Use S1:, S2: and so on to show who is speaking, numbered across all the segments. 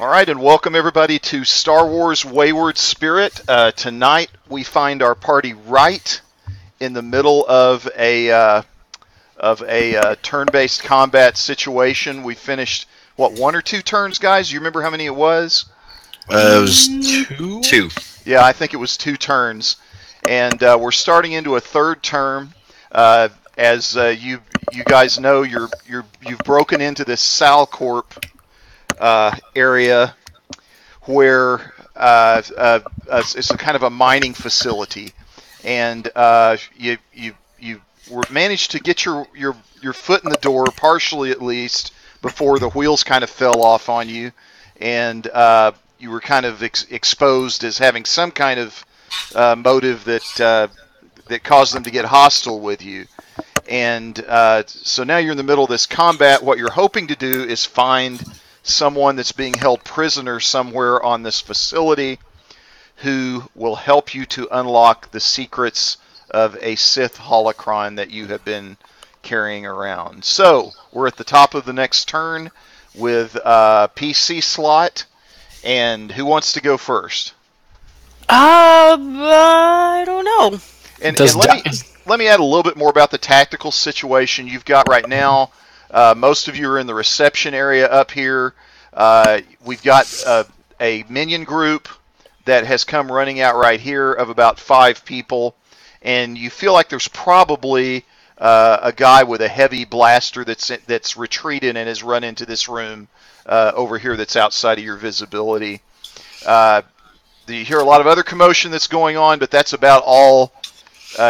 S1: All right, and welcome everybody to Star Wars Wayward Spirit. Uh, tonight we find our party right in the middle of a uh, of a uh, turn-based combat situation. We finished what one or two turns, guys? Do you remember how many it was?
S2: Uh, it was two. Two.
S1: Yeah, I think it was two turns, and uh, we're starting into a third term. Uh, as uh, you you guys know, you're you're you've broken into this Salcorp uh, area where uh, uh, uh, it's a kind of a mining facility, and uh, you you you were managed to get your your your foot in the door partially at least before the wheels kind of fell off on you, and uh, you were kind of ex- exposed as having some kind of motive that that caused them to get hostile with you. And uh, so now you're in the middle of this combat. What you're hoping to do is find someone that's being held prisoner somewhere on this facility who will help you to unlock the secrets of a Sith holocron that you have been carrying around. So we're at the top of the next turn with uh, PC slot, and who wants to go first?
S3: Uh, I don't know.
S1: And, and let me let me add a little bit more about the tactical situation you've got right now. Uh, most of you are in the reception area up here. Uh, we've got uh, a minion group that has come running out right here of about five people, and you feel like there's probably uh, a guy with a heavy blaster that's that's retreated and has run into this room uh, over here that's outside of your visibility. Uh, you hear a lot of other commotion that's going on, but that's about all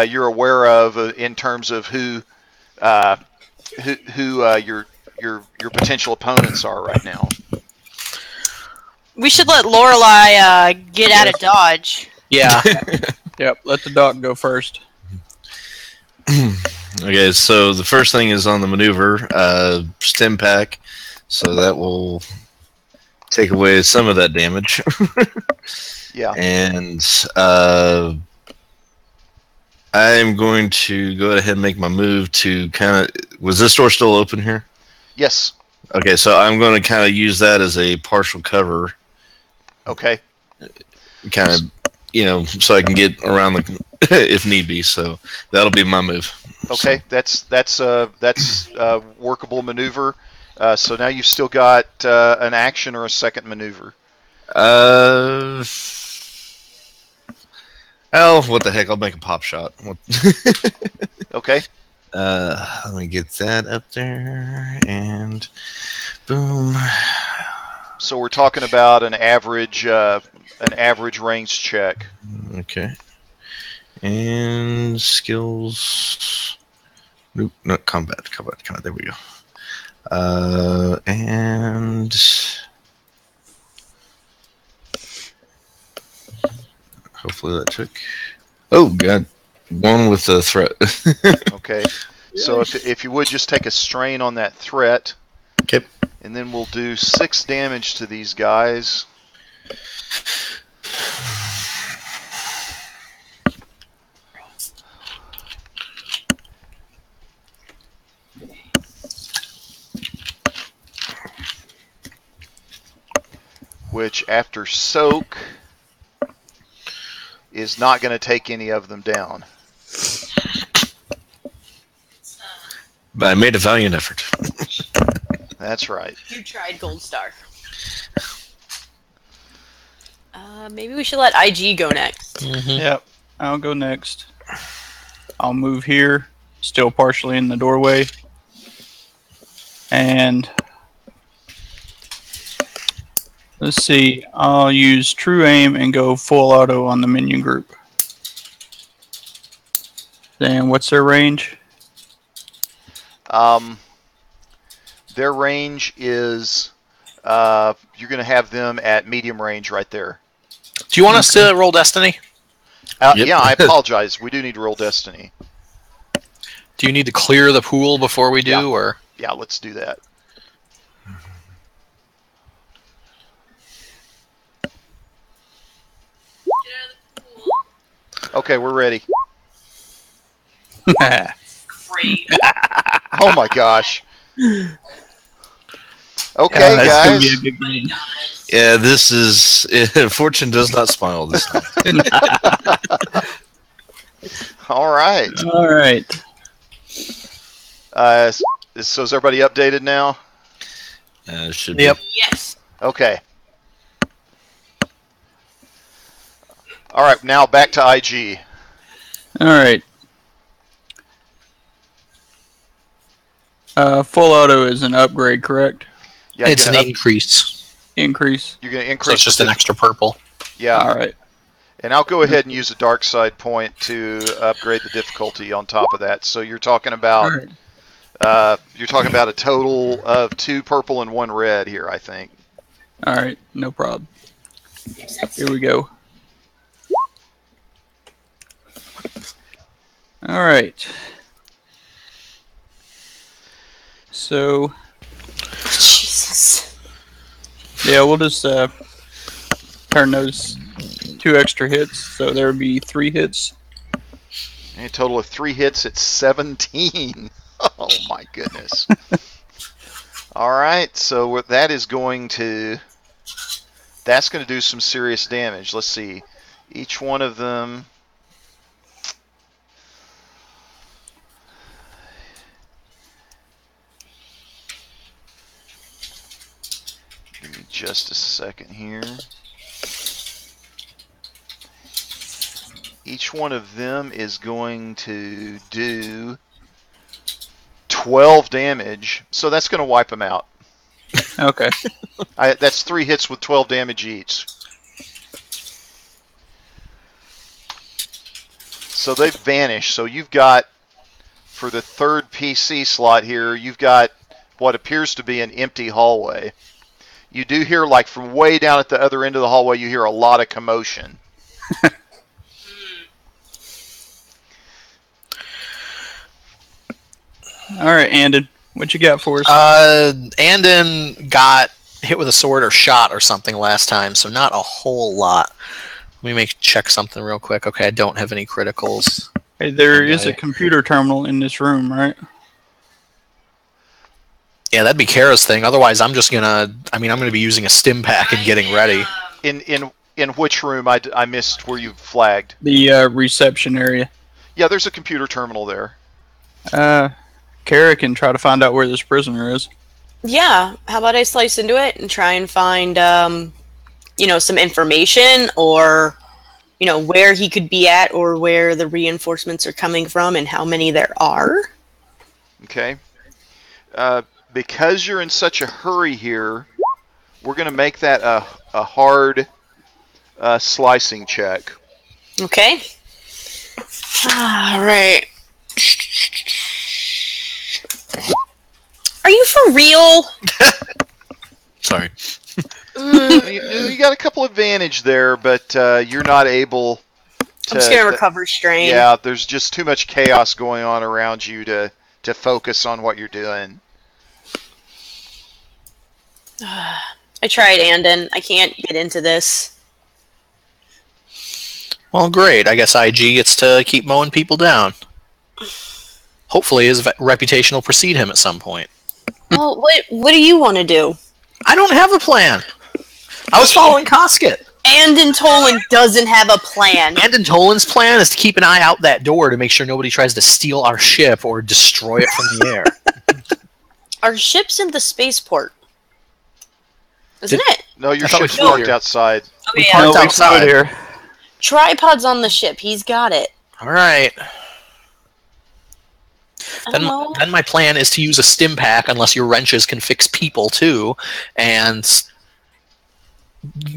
S1: you're aware of in terms of who who, who uh, your your your potential opponents are right now.
S3: We should let Lorelai uh, get out of Dodge.
S4: Yeah. yep. Let the dog go first.
S2: Okay, so the first thing is on the maneuver, uh, stim pack, so that will take away some of that damage.
S1: Yeah.
S2: and uh, I'm going to go ahead and make my move to kind of. Was this door still open here?
S1: Yes.
S2: Okay, so I'm going to kind of use that as a partial cover,
S1: Okay.
S2: kind of, you know, so I can get around the if need be. So that'll be my move.
S1: Okay. That's that's uh that's uh, workable maneuver. Uh, so now you've still got uh, an action or a second maneuver.
S2: Uh. Oh, what the heck? I'll make a pop shot.
S1: Okay.
S2: uh, let me get that up there, and boom.
S1: So we're talking about an average uh, an average range check.
S2: Okay. And skills. Nope, not combat. Combat. Combat. There we go. Uh, and hopefully that took. Oh god, one with the threat.
S1: Okay. So if if you would just take a strain on that threat.
S2: Okay.
S1: And then we'll do six damage to these guys. Which, after soak, is not going to take any of them down.
S2: but I made a valiant effort.
S1: That's right.
S3: You tried Gold Star. Uh, maybe we should let IG go next.
S4: Yep. I'll go next. I'll move here, still partially in the doorway. And let's see. I'll use true aim and go full auto on the minion group. Then what's their range?
S1: Um, their range is uh, you're going to have them at medium range right there.
S5: Do you want us to roll Destiny?
S1: Uh,
S2: Yep.
S1: Yeah, I apologize. We do need to roll Destiny.
S5: Do you need to clear the pool before we do,
S1: Yeah.
S5: or
S1: Yeah, let's do that. Okay, we're ready.
S3: Great.
S1: Oh my gosh. Okay,
S4: Yeah, that's gonna
S1: guys.
S4: be a good game.
S2: Yeah, this is fortune does not smile this time.
S1: All right.
S4: All right.
S1: Uh, so is everybody updated now?
S2: Uh, should
S5: Yep.
S3: Yes.
S1: Okay. All right. Now back to IG.
S4: All right. Uh, full auto is an upgrade, correct?
S1: Yeah,
S5: it's an
S1: up-
S5: increase,
S4: Increase.
S1: you're gonna
S5: so
S1: increase.
S5: it's just
S1: the-
S5: an extra purple.
S1: Yeah.
S4: All right.
S1: And I'll go ahead and use a dark side point to upgrade the difficulty on top of that. So you're talking about
S4: right.
S1: uh, you're talking about a total of two purple and one red here, I think.
S4: All right. No problem. Here we go. All right. So
S3: Jesus.
S4: yeah, we'll just uh, turn those two extra hits. So there would be three hits.
S1: A total of three hits at 17. Oh my goodness. All right, so that is going to that's going to do some serious damage. Let's see. Each one of them just a second here. Each one of them is going to do 12 damage, so that's going to wipe them out.
S4: Okay.
S1: I, that's three hits with 12 damage each. So they've vanished. So you've got, for the third PC slot here, you've got what appears to be an empty hallway. You do hear, like, from way down at the other end of the hallway, you hear a lot of commotion.
S4: All right, Andon, what you got for us?
S5: Uh, Andon got hit with a sword or shot or something last time, so not a whole lot. Let me make check something real quick. Okay, I don't have any criticals.
S4: hey, there is a
S5: okay.
S4: computer terminal in this room, right?
S5: Yeah, that'd be Kara's thing. Otherwise, I'm just gonna. I mean, I'm gonna be using a stim pack and getting ready.
S1: In in in which room? I, I missed where you flagged.
S4: The uh, reception area.
S1: Yeah, there's a computer terminal there.
S4: Uh, Kara can try to find out where this prisoner is.
S3: Yeah. How about I slice into it and try and find, um, you know, some information or, you know, where he could be at or where the reinforcements are coming from and how many there are.
S1: Okay. Uh, because you're in such a hurry here, we're going to make that a, a hard uh, slicing check.
S3: Okay. All right. Are you for real?
S5: Sorry.
S3: Mm,
S1: you, you got a couple advantage there, but uh, you're not able to.
S3: I'm just gonna recover strain.
S1: yeah, there's just too much chaos going on around you to to focus on what you're doing.
S3: I tried, Andon. I can't get into this.
S5: Well, great. I guess IG gets to keep mowing people down. Hopefully, his reputation will precede him at some point.
S3: well, what what do you want to do?
S5: I don't have a plan. I was following Koskett.
S3: Andon Tolan doesn't have a plan.
S5: Andon Tolan's plan is to keep an eye out that door to make sure nobody tries to steal our ship or destroy it from the air.
S3: Our ship's in the spaceport, isn't it?
S1: No, your
S5: I thought
S1: ship's
S5: flew
S1: parked outside.
S3: Oh
S5: We
S3: yeah.
S5: parked
S4: No,
S5: outside.
S4: here.
S3: Tripods on the ship. He's got it.
S5: All right. Then,
S3: don't
S5: then my plan is to use a stim pack, unless your wrenches can fix people too, and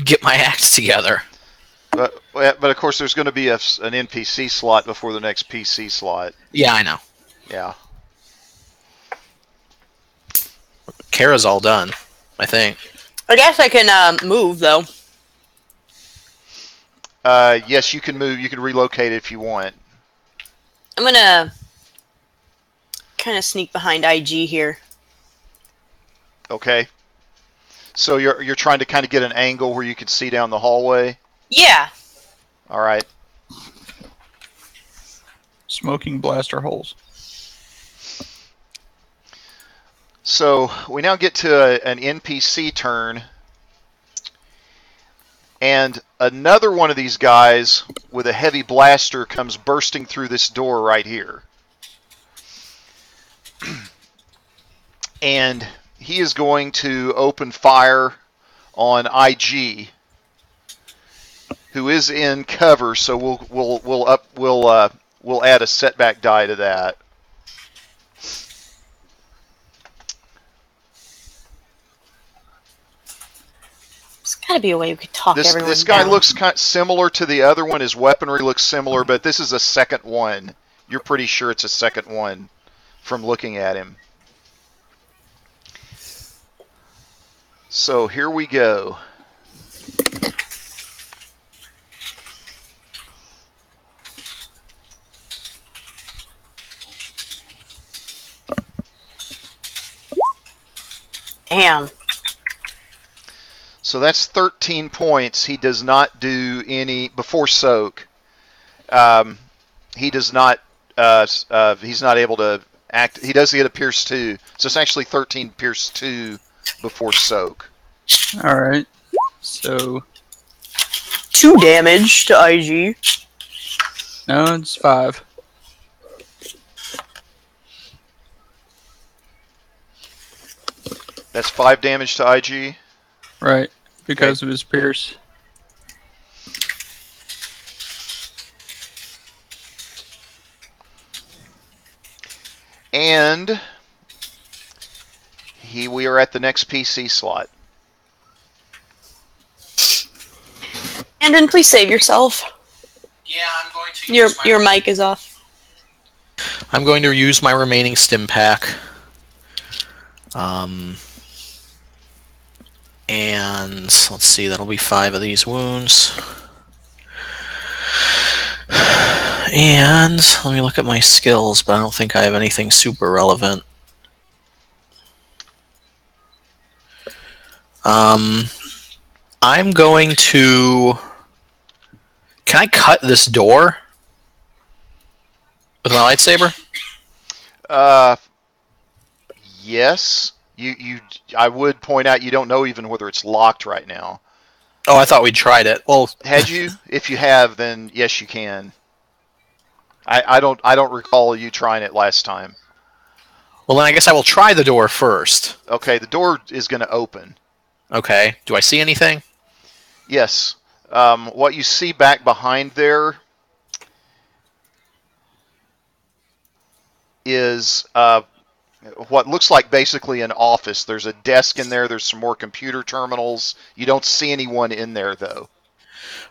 S5: get my act together.
S1: But but of course, there's going to be a s an NPC slot before the next PC slot.
S5: Yeah, I know.
S1: Yeah.
S5: Kara's all done. I think.
S3: I guess I can uh, move though.
S1: Uh, yes, you can move. You can relocate if you want.
S3: I'm gonna kind of sneak behind IG here.
S1: Okay. So you're you're trying to kind of get an angle where you can see down the hallway.
S3: Yeah.
S1: All right.
S4: Smoking blaster holes.
S1: So we now get to a, an NPC turn, and another one of these guys with a heavy blaster comes bursting through this door right here. and he is going to open fire on IG, who is in cover. So we'll we'll we'll up we'll uh, we'll add a setback die to that.
S3: Got to be a way we could talk
S1: This
S3: everyone
S1: this guy
S3: down.
S1: looks kind similar to the other one. His weaponry looks similar, but this is a second one. You're pretty sure it's a second one from looking at him. So here we go.
S3: Damn.
S1: So that's 13 points. He does not do any before soak. Um, he does not. Uh, uh, he's not able to act. He does get a pierce two. So it's actually 13 pierce two before soak.
S4: All right. So
S3: Two damage to IG.
S4: no, it's five.
S1: That's five damage to IG.
S4: Right, because of his pierce.
S1: And he. We are at the next PC slot.
S3: And then please save yourself.
S5: Yeah, I'm going to.
S3: Your
S5: use my-
S3: your mic is off.
S5: I'm going to use my remaining stim pack. Um, and let's see, that'll be five of these wounds. And let me look at my skills, but I don't think I have anything super relevant. Um, I'm going to. Can I cut this door with my lightsaber?
S1: Uh, yes. You you. I would point out you don't know even whether it's locked right now.
S5: Oh, I thought we tried it. Well,
S1: Had you? if you have, then yes, you can. I, I don't I don't recall you trying it last time.
S5: well then I guess I will try the door first.
S1: Okay, the door is going to open.
S5: Okay. Do I see anything?
S1: Yes. Um, what you see back behind there is uh, what looks like basically an office. There's a desk in there. There's some more computer terminals. You don't see anyone in there though.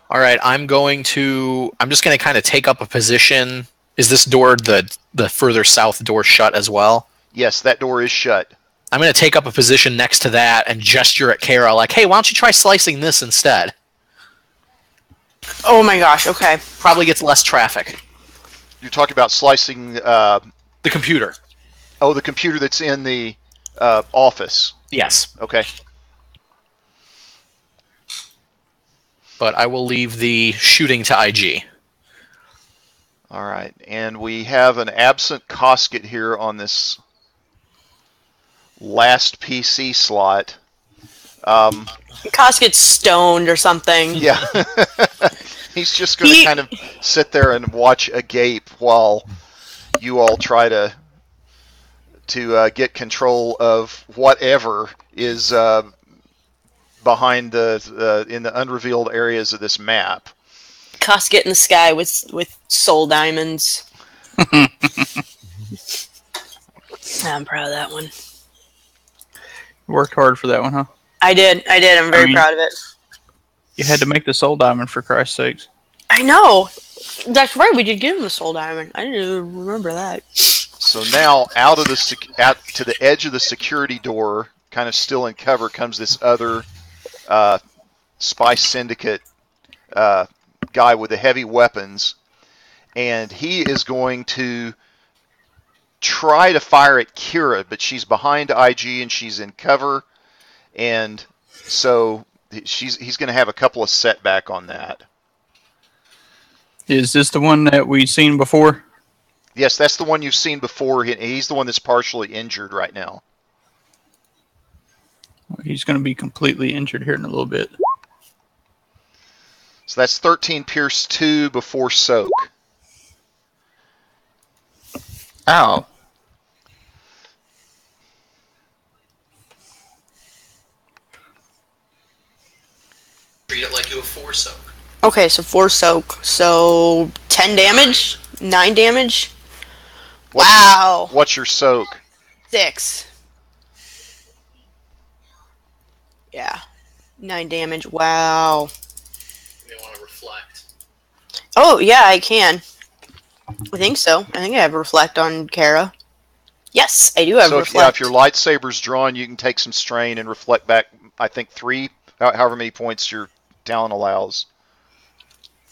S5: All right, I'm going to I'm just going to kind of take up a position. Is this door the the further south door shut as well?
S1: Yes, that door is shut.
S5: I'm going to take up a position next to that and gesture at Kara like, "Hey, why don't you try slicing this instead?
S3: Oh my gosh. Okay.
S5: Probably gets less traffic."
S1: You're talking about slicing. Uh,
S5: The computer.
S1: Oh, the computer that's in the uh, office.
S5: Yes,
S1: Okay.
S5: but I will leave the shooting to IG.
S1: All right, and we have an absent Cosket here on this last PC slot. Um,
S3: Cost gets stoned or something.
S1: yeah, he's just going to
S3: He-
S1: kind of sit there and watch agape while you all try to to uh, get control of whatever is uh, behind the uh, in the unrevealed areas of this map.
S3: Casket in the sky with with soul diamonds. I'm proud of that one.
S4: Worked hard for that one, huh?
S3: I did. I did. I'm very
S4: I mean-
S3: proud of it.
S4: You had to make the soul diamond for Christ's sakes.
S3: I know. That's right. We did give him the soul diamond. I didn't even remember that.
S1: So now, out of the sec- out to the edge of the security door, kind of still in cover, comes this other uh, spy syndicate uh, guy with the heavy weapons, and he is going to try to fire at Kira, but she's behind IG and she's in cover, and so she's he's going to have a couple of setback on that.
S4: Is this the one that we've seen before?
S1: Yes, that's the one you've seen before. He's the one that's partially injured right now.
S4: He's going to be completely injured here in a little bit.
S1: So that's 13 Pierce 2 before soak.
S4: Ow.
S5: Treat it like you have four soak.
S3: Okay, so four soak. So ten damage, nine damage.
S1: What's
S3: wow,
S1: Your, what's your soak?
S3: six. Yeah, nine damage. Wow.
S5: You want to reflect.
S3: Oh yeah, I can. I think so. I think I have reflect on Kara. Yes, I do have reflect.
S1: so if, yeah,
S3: reflect.
S1: if your lightsaber's drawn, you can take some strain and reflect back. I think three, however many points your talent allows.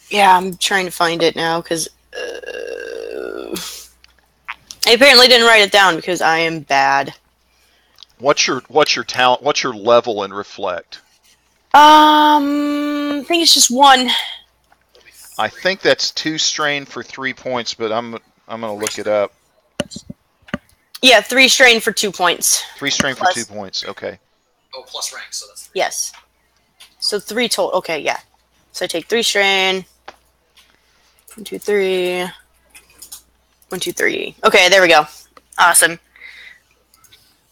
S3: Yeah, I'm trying to find it now because uh, I apparently didn't write it down because I am bad.
S1: What's your what's your talent? What's your level in reflect?
S3: Um, I think it's just one.
S1: I think that's two strain for three points, but I'm I'm gonna look it up.
S3: Yeah, three strain for two points.
S1: Three strain for
S3: Plus-
S1: two points. Okay.
S5: Oh, plus rank, so that's
S3: Yes. So three total. Okay, yeah. So I take three strain. One, two, three. One, two, three. Okay, there we go. Awesome.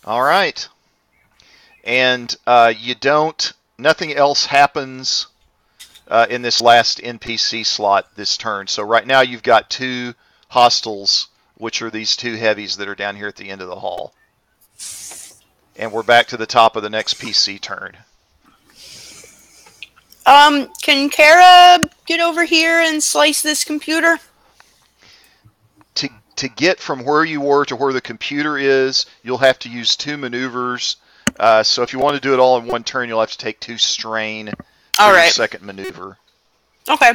S1: All right. And uh, you don't. Nothing else happens uh, in this last NPC slot this turn. So right now you've got two hostiles, which are these two heavies that are down here at the end of the hall. And we're back to the top of the next PC turn.
S3: Um, can Kara get over here and slice this computer?
S1: To get from where you were to where the computer is, you'll have to use two maneuvers. Uh, so if you want to do it all in one turn, you'll have to take two strain. for
S3: All
S1: your. Second maneuver.
S3: Okay.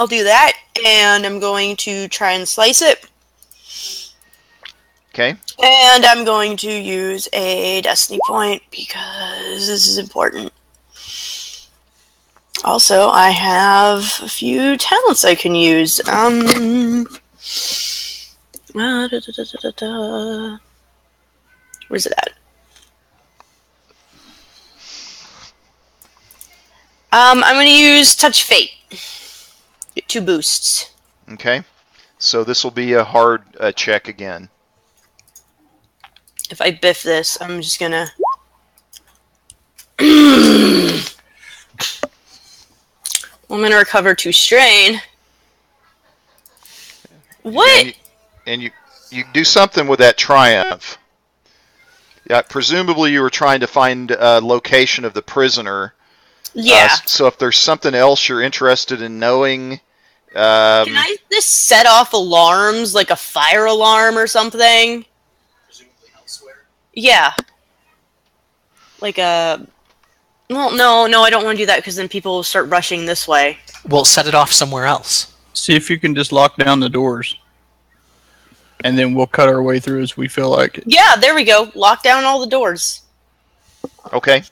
S3: I'll do that, and I'm going to try and slice it.
S1: Okay.
S3: And I'm going to use a destiny point because this is important. Also, I have a few talents I can use. Um, uh, da, da, da. Where's it at? Um, I'm going to use Touch Fate. Get two boosts.
S1: Okay. So this will be a hard uh, check again.
S3: If I biff this, I'm just gonna. I'm gonna recover two strain. What?
S1: And you, and you you do something with that triumph. Yeah, presumably you were trying to find a location of the prisoner.
S3: yeah.
S1: Uh, so if there's something else you're interested in knowing, um,
S3: Can I just set off alarms, like a fire alarm or something?
S5: presumably elsewhere.
S3: Yeah. Like a. Well, no, no, I don't want to do that because then people will start rushing this way.
S5: Well, set it off somewhere else.
S4: See if you can just lock down the doors. And then we'll cut our way through as we feel like it.
S3: Yeah, there we go. Lock down all the doors.
S1: okay.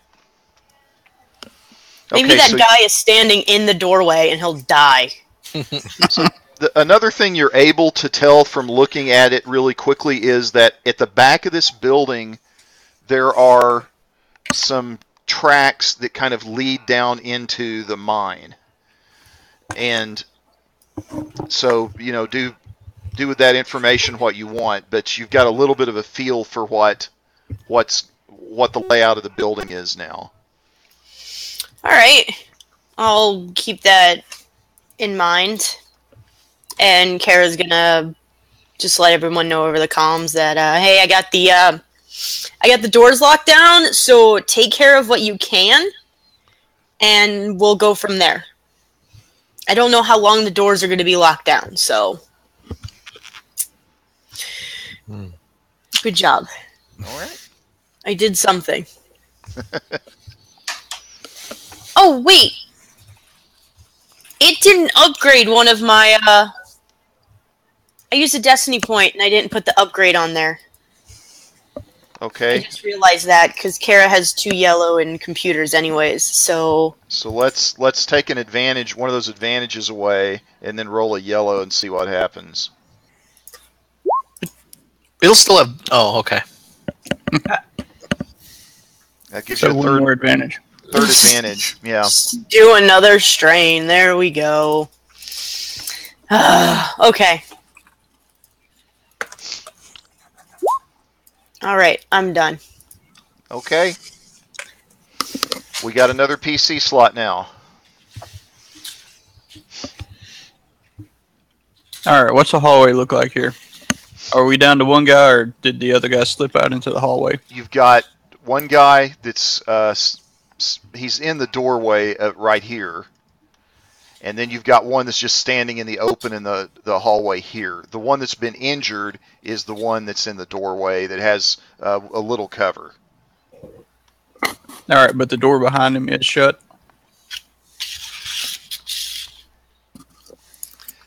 S3: Maybe
S1: Okay,
S3: that
S1: so-
S3: guy is standing in the doorway and he'll die.
S1: The, another thing you're able to tell from looking at it really quickly is that at the back of this building, there are some tracks that kind of lead down into the mine. And so, you know, do do with that information what you want, but you've got a little bit of a feel for what what's what the layout of the building is now.
S3: All right. I'll keep that in mind. And Kara's gonna just let everyone know over the comms that uh, hey, I got the uh, I got the doors locked down, so take care of what you can, and we'll go from there. I don't know how long the doors are going to be locked down, so
S2: Hmm.
S3: good job.
S1: All right.
S3: I did something. oh wait, it didn't upgrade one of my. uh I used a destiny point and I didn't put the upgrade on there. I just realized that because Kara has two yellow in computers, anyways. So
S1: So let's let's take an advantage, one of those advantages away, and then roll a yellow and see what happens.
S5: It'll still have. Oh, okay.
S1: That gives
S4: So
S1: you a
S4: one
S1: third.
S4: more advantage.
S1: Third advantage. Yeah.
S3: Do another strain. There we go. okay. All right, I'm done.
S1: Okay. We got another PC slot now.
S4: All right, what's the hallway look like here? Are we down to one guy, or did the other guy slip out into the hallway?
S1: You've got one guy that's uh, s- s- he's in the doorway uh, right here, and then you've got one that's just standing in the open in the the hallway here. The one that's been injured is the one that's in the doorway that has uh, a little cover.
S4: All right, but the door behind him is shut.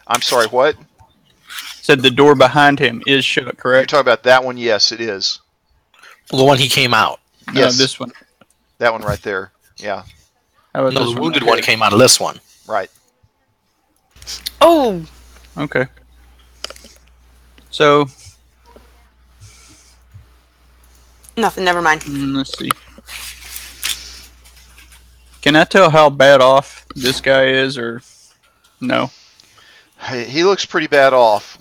S1: I'm sorry, what?
S4: Said the door behind him is shut, correct?
S1: You're talking about that one? Yes, it is.
S5: The one he came out.
S4: No,
S1: Yes,
S4: this one.
S1: that one right there. Yeah,
S4: How about
S5: No, the
S4: one
S5: wounded
S4: right
S5: one came out of this one.
S1: right.
S3: Oh,
S4: Okay. So
S3: nothing. Never mind.
S4: mm, let's see. Can I tell how bad off this guy is, or no?
S1: He he looks pretty bad off.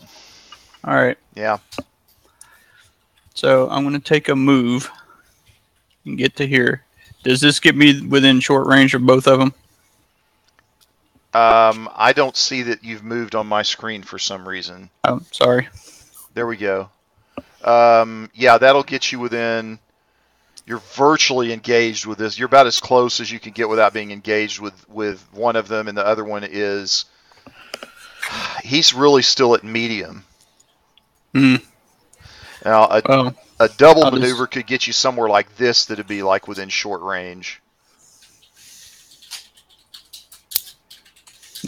S4: All right.
S1: Yeah.
S4: So I'm going to take a move and get to here. Does this get me within short range of both of them?
S1: Um, I don't see that you've moved on my screen for some reason.
S4: Oh, sorry.
S1: There we go. Um, yeah, that'll get you within. You're virtually engaged with this. You're about as close as you can get without being engaged with with one of them, and the other one is. He's really still at medium.
S4: Hmm.
S1: Now, a,
S4: Well,
S1: a double
S4: I'll just-
S1: maneuver could get you somewhere like this that'd be like within short range.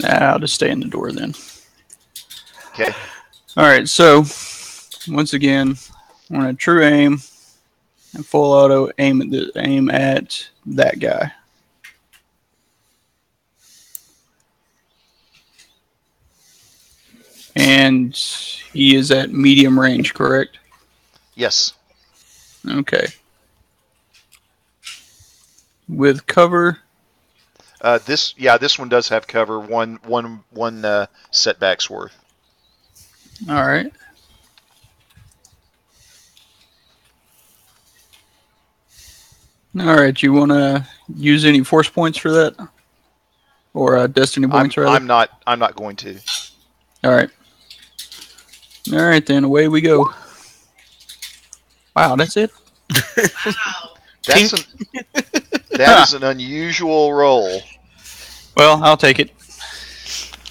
S4: Nah, I'll just stay in the door then.
S1: Okay.
S4: All right. So once again, I'm going true aim and full auto aim at the aim at that guy. And he is at medium range, correct?
S1: Yes.
S4: Okay. With cover,
S1: Uh, this yeah, this one does have cover. One one one uh, setback's worth.
S4: all right. All right, you want to use any force points for that, or uh, destiny
S1: I'm,
S4: rather?
S1: I'm not. I'm not going to.
S4: All right. All right, then away we go. Wow, that's it.
S1: That's an, that is an unusual roll.
S4: Well, I'll take it.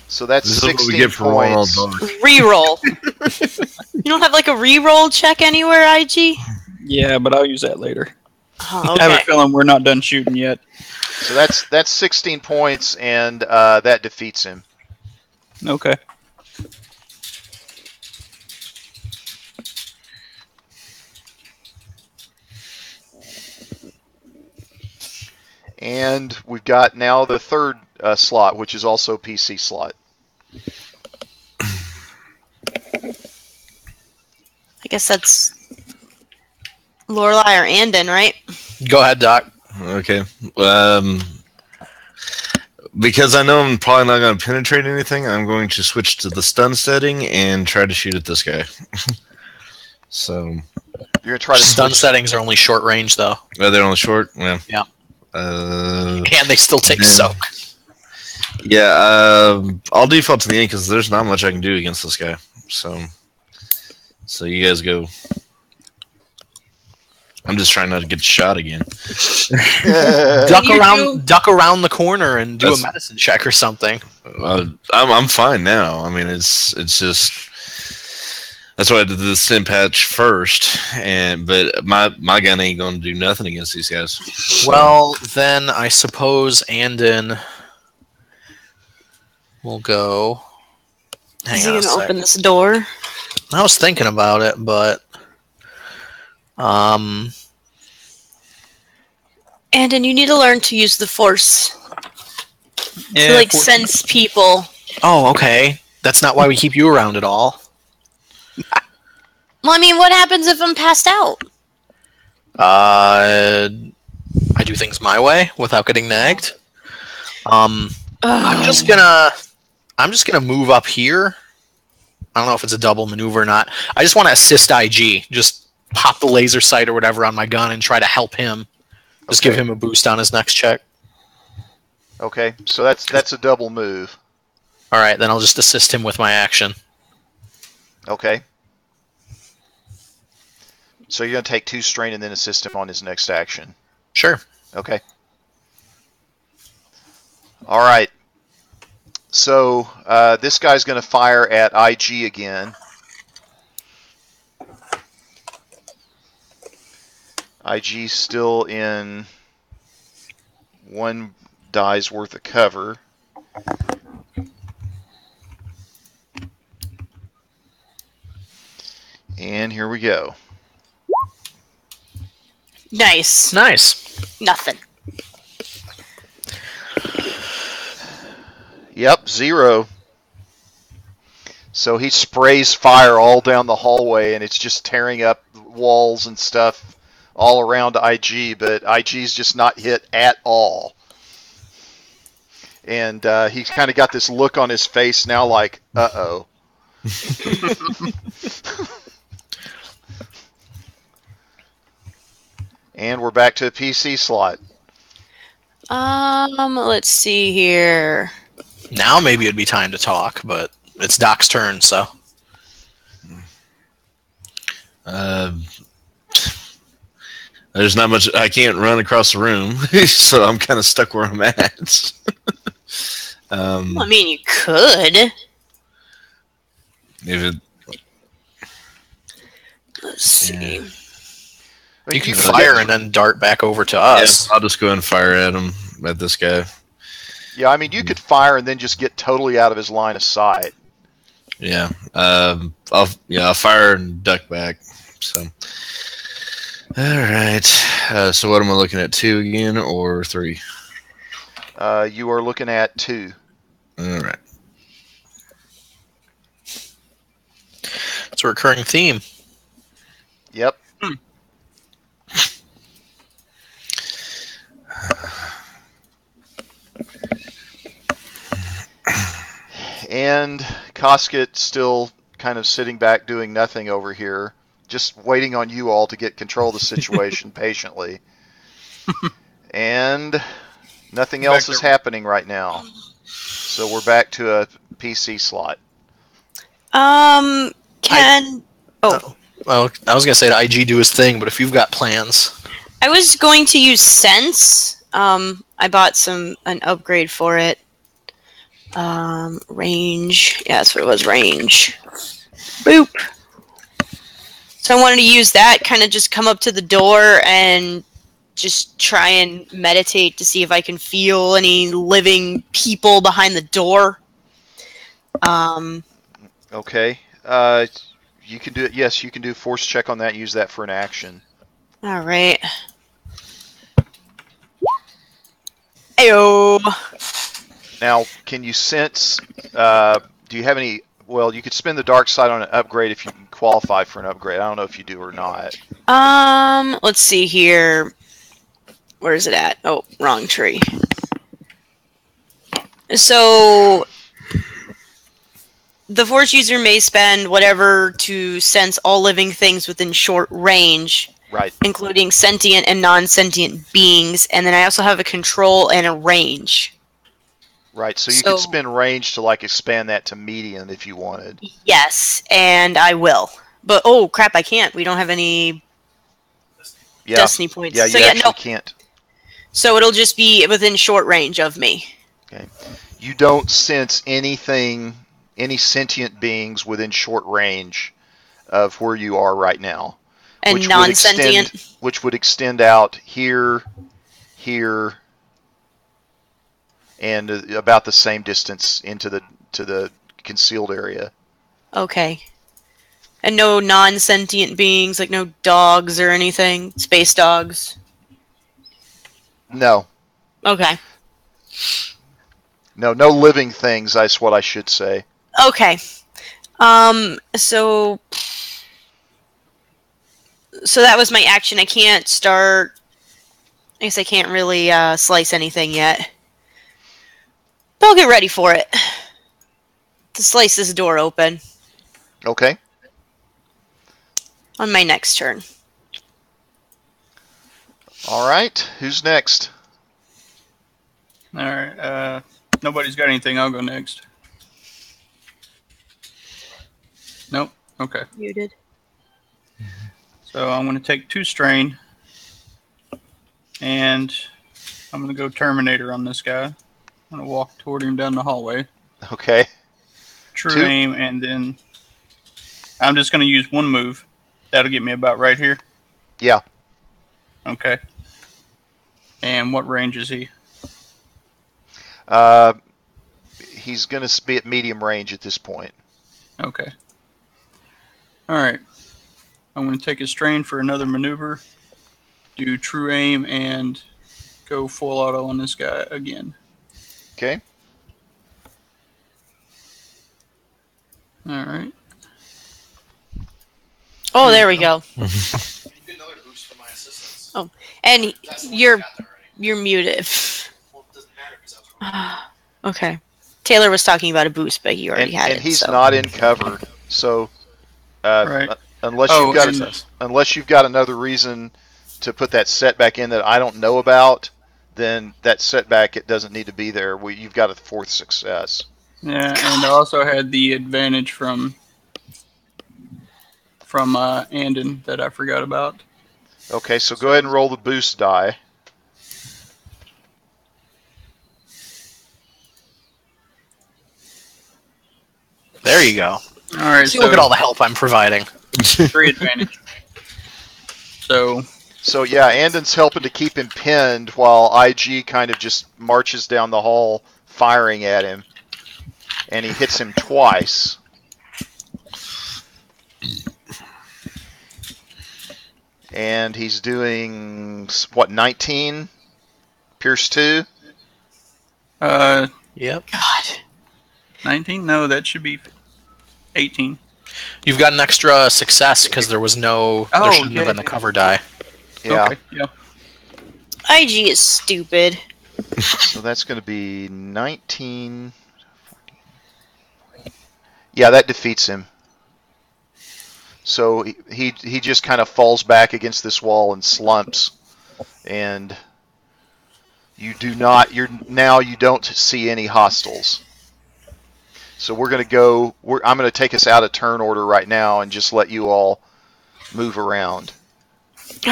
S1: So that's
S2: This is what we
S1: 16
S2: get for rolling all
S1: points.
S2: dog.
S3: Reroll. you don't have like a reroll check anywhere, IG?
S4: Yeah, but I'll use that later.
S3: Oh,
S4: I have
S3: okay.
S4: a feeling we're not done shooting yet.
S1: So that's that's 16 points, and uh, that defeats him.
S4: Okay.
S1: And we've got now the third uh, slot, which is also PC slot.
S3: I guess that's Lorelai or Andon, right?
S5: Go ahead, Doc.
S2: Okay. Um, because I know I'm probably not going to penetrate anything, I'm going to switch to the stun setting and try to shoot at this guy. so,
S1: You're gonna try to
S5: Stun
S1: switch-
S5: settings are only short range, though,
S2: are they're only short? Yeah.
S5: Yeah.
S2: Uh,
S5: and they still take
S2: Yeah.
S5: soak.
S2: Yeah. Um, I'll default to the end because there's not much I can do against this guy. So, so you guys go. I'm just trying not to get shot again.
S5: Duck around,
S3: do-
S5: duck around the corner and do
S2: That's-
S5: a medicine check or something.
S2: Uh, I'm I'm fine now. I mean, it's it's just that's why I did the sim patch first, and but my my gun ain't gonna do nothing against these guys. So,
S5: Well, then I suppose Andon will go. Hang
S3: Is he
S5: on
S3: gonna
S5: sec.
S3: open this door?
S5: I was thinking about it, but um,
S3: Andon, you need to learn to use the force
S4: Yeah,
S3: to like
S4: for-
S3: sense people.
S5: oh, okay. That's not why we keep you around at all.
S3: Well, I mean, what happens if I'm passed out?
S5: Uh, I I do things my way without getting nagged. Um, I'm just gonna I'm just gonna move up here. I don't know if it's a double maneuver or not. I just want to assist IG. Just pop the laser sight or whatever on my gun and try to help him. Just give him a boost on his next check.
S1: Okay, so that's that's a double move.
S5: All right, then I'll just assist him with my action.
S1: Okay. So you're gonna take two strain and then assist him on his next action.
S5: Sure.
S1: Okay. All right. So uh, this guy's going to fire at IG again. IG still in one die's worth of cover. And here we go.
S3: Nice.
S5: Nice.
S3: Nothing.
S1: Yep, zero. So he sprays fire all down the hallway, and it's just tearing up walls and stuff all around IG. But IG's just not hit at all, and uh, he's kind of got this look on his face now, like, "Uh oh." and we're back to a PC slot.
S3: Um, let's see here.
S5: Now maybe it'd be time to talk, but it's Doc's turn, so
S2: Uh, there's not much. I can't run across the room, so I'm kind of stuck where I'm at. um,
S3: I mean, you could.
S2: if it,
S3: Let's see.
S2: Yeah.
S5: you can fire and then dart back over to
S2: yeah,
S5: us.
S2: I'll just go and fire at him at this guy.
S1: Yeah, I mean, you could fire and then just get totally out of his line of sight.
S2: Yeah. Um, I'll yeah I'll fire and duck back. So. All right. Uh, so what am I looking at? Two again or three?
S1: Uh, you are looking at two.
S2: All right.
S5: It's a recurring theme.
S1: Yep. And Koskett still kind of sitting back doing nothing over here, just waiting on you all to get control of the situation patiently. And nothing else is happening right now. So we're back to a PC slot.
S3: Um, can oh,
S5: Well, I was gonna say to IG do his thing, but if you've got plans,
S3: I was going to use sense. Um, I bought some an upgrade for it. Um, range. Yeah, that's what it was. Range. Boop. So I wanted to use that. Kind of just come up to the door and just try and meditate to see if I can feel any living people behind the door. Um,
S1: Okay. Uh, you can do it. Yes, you can do force check on that. Use that for an action.
S3: all right. Ayo.
S1: Now, can you sense? Uh, do you have any? Well, you could spend the dark side on an upgrade if you qualify for an upgrade. I don't know if you do or not.
S3: Um, let's see here. Where is it at? Oh, wrong tree. So the force user may spend whatever to sense all living things within short range,
S1: Right.
S3: including sentient and non-sentient beings, and then I also have a control and a range.
S1: Right. So you
S3: So-
S1: could spend range to like expand that to medium if you wanted.
S3: Yes, and I will. But oh crap, I can't. We don't have any
S1: Yeah.
S3: destiny points.
S1: Yeah.
S3: so
S1: You
S3: yeah,
S1: actually
S3: no.
S1: can't.
S3: So it'll just be within short range of me. Okay.
S1: You don't sense anything, any sentient beings within short range of where you are right now.
S3: And non-sentient.
S1: which would extend out here, here, and uh, about the same distance into the to the concealed area.
S3: Okay. And no non-sentient beings, like no dogs or anything, space dogs.
S1: No,
S3: Okay.
S1: no, no living things. That's what I should say.
S3: Okay. Um. So. So that was my action. I can't start I guess I can't really uh, slice anything yet. But I'll get ready for it. To slice this door open
S1: Okay.
S3: on my next turn.
S1: All right. Who's next?
S4: All right. Uh, nobody's got anything. I'll go next. Nope. Okay.
S3: Muted.
S4: So I'm going to take two strain, and I'm going to go Terminator on this guy. I'm to walk toward him down the hallway.
S1: Okay.
S4: True
S1: Two.
S4: aim, and then I'm just going to use one move. That'll get me about right here.
S1: Yeah.
S4: Okay. And what range is he?
S1: Uh, he's going to be at medium range at this point.
S4: Okay. All right. I'm going to take a strain for another maneuver, do true aim, and go full auto on this guy again.
S1: Okay.
S4: All right.
S3: Oh, there we go. Oh, and you're you're muted. okay. Taylor was talking about a boost, but he already
S1: And,
S3: had
S1: and
S3: it.
S1: And he's
S3: so.
S1: not in cover, so uh,
S4: Right.
S1: unless
S4: Oh,
S1: you've got
S4: and-
S1: unless you've got another reason to put that setback in that I don't know about, then that setback it doesn't need to be there. We, you've got a fourth success.
S4: Yeah, and I also had the advantage from from uh, Andon that I forgot about.
S1: Okay, so go ahead and roll the boost die.
S5: There you go.
S4: All right,
S5: See,
S4: so
S5: look at all the help I'm providing.
S4: three advantage. So
S1: So yeah, Andon's helping to keep him pinned while IG kind of just marches down the hall firing at him. And he hits him twice. And he's doing s- what 19 Pierce 2?
S4: uh,
S5: Yep.
S3: God.
S4: 19? No, that should be 18.
S5: You've got an extra success because there was no.
S4: Oh,
S5: there shouldn't have been the cover die.
S1: Yeah.
S4: Okay. Yeah.
S3: IG is stupid.
S1: So that's going to be 19 Yeah, that defeats him. So he he, he just kind of falls back against this wall and slumps and you do not you're now you don't see any hostiles. So we're going to go we're, I'm going to take us out of turn order right now and just let you all move around.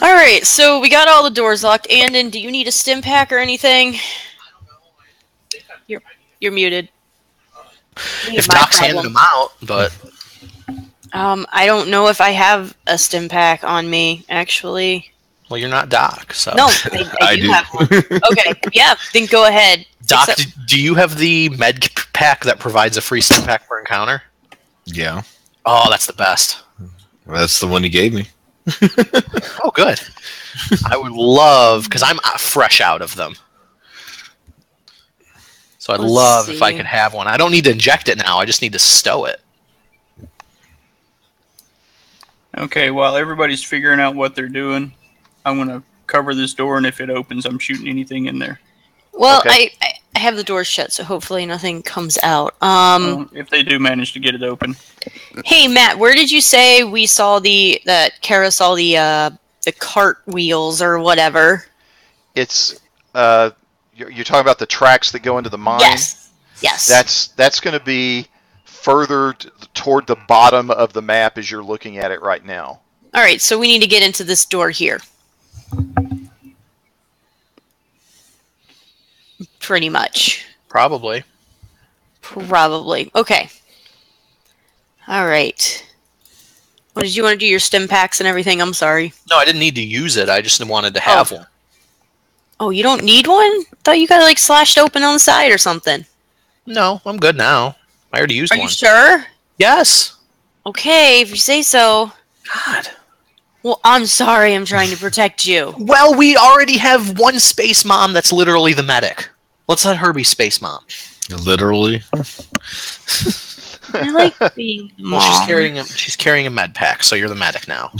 S3: All right, so we got all the doors locked. Andon, do you need a stim pack or anything? You're you're muted.
S5: If
S3: My
S5: Doc's handing
S3: problem.
S5: them out, but
S3: Um, I don't know if I have a stim pack on me. Actually,
S5: well, you're not Doc, so
S3: no, I, I,
S2: I
S3: do,
S2: do.
S3: have one. Okay, yeah, then go ahead.
S5: Doc,
S3: Except-
S5: do, do you have the med pack that provides a free stim pack per encounter?
S2: yeah,
S5: Oh, that's the best.
S2: That's the one he gave me.
S5: Oh, good. I would love because I'm uh, fresh out of them. So I'd
S3: Let's
S5: love if I could have one. I don't need to inject it now. I just need to stow it.
S4: Okay. While everybody's figuring out what they're doing, I'm gonna cover this door, and if it opens, I'm shooting anything in there.
S3: Well,
S1: Okay.
S3: I, I I have the doors shut, so hopefully nothing comes out. Um,
S4: Well, if they do manage to get it open,
S3: hey Matt, where did you say we saw the that Kara saw the uh the cart wheels or whatever?
S1: It's uh you're, you're talking about the tracks that go into the mine?
S3: Yes, yes.
S1: That's that's going to be further t- toward the bottom of the map as you're looking at it right now.
S3: All right, so we need to get into this door here. Pretty much.
S5: Probably.
S3: Probably. Okay. All right. What did you want to do? Your stim packs and everything? I'm sorry.
S5: No, I didn't need to use it. I just wanted to oh. have one.
S3: Oh, you don't need one? Thought you got like slashed open on the side or something.
S5: No, I'm good now. I already used
S3: Are
S5: one.
S3: Are you sure?
S5: Yes.
S3: Okay, if you say so.
S5: God.
S3: Well, I'm sorry. I'm trying to protect you.
S5: Well, we already have one space mom that's literally the medic. Let's let her be space mom.
S2: Literally.
S3: I like being
S5: Well, she's
S3: mom.
S5: carrying a she's carrying a med pack, so you're the medic now.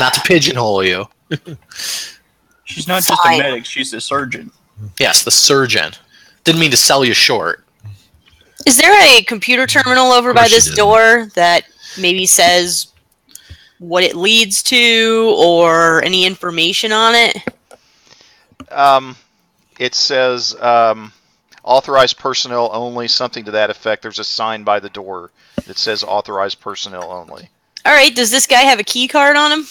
S5: Not to pigeonhole you.
S4: She's not just
S3: Fine.
S4: a medic; she's a surgeon.
S5: Yes, the surgeon. Didn't mean to sell you short.
S3: Is there a computer terminal over by this
S2: did.
S3: door that maybe says what it leads to or any information on it?
S1: Um, it says um, authorized personnel only, something to that effect. There's a sign by the door that says authorized personnel only.
S3: All right, does this guy have a key card on him?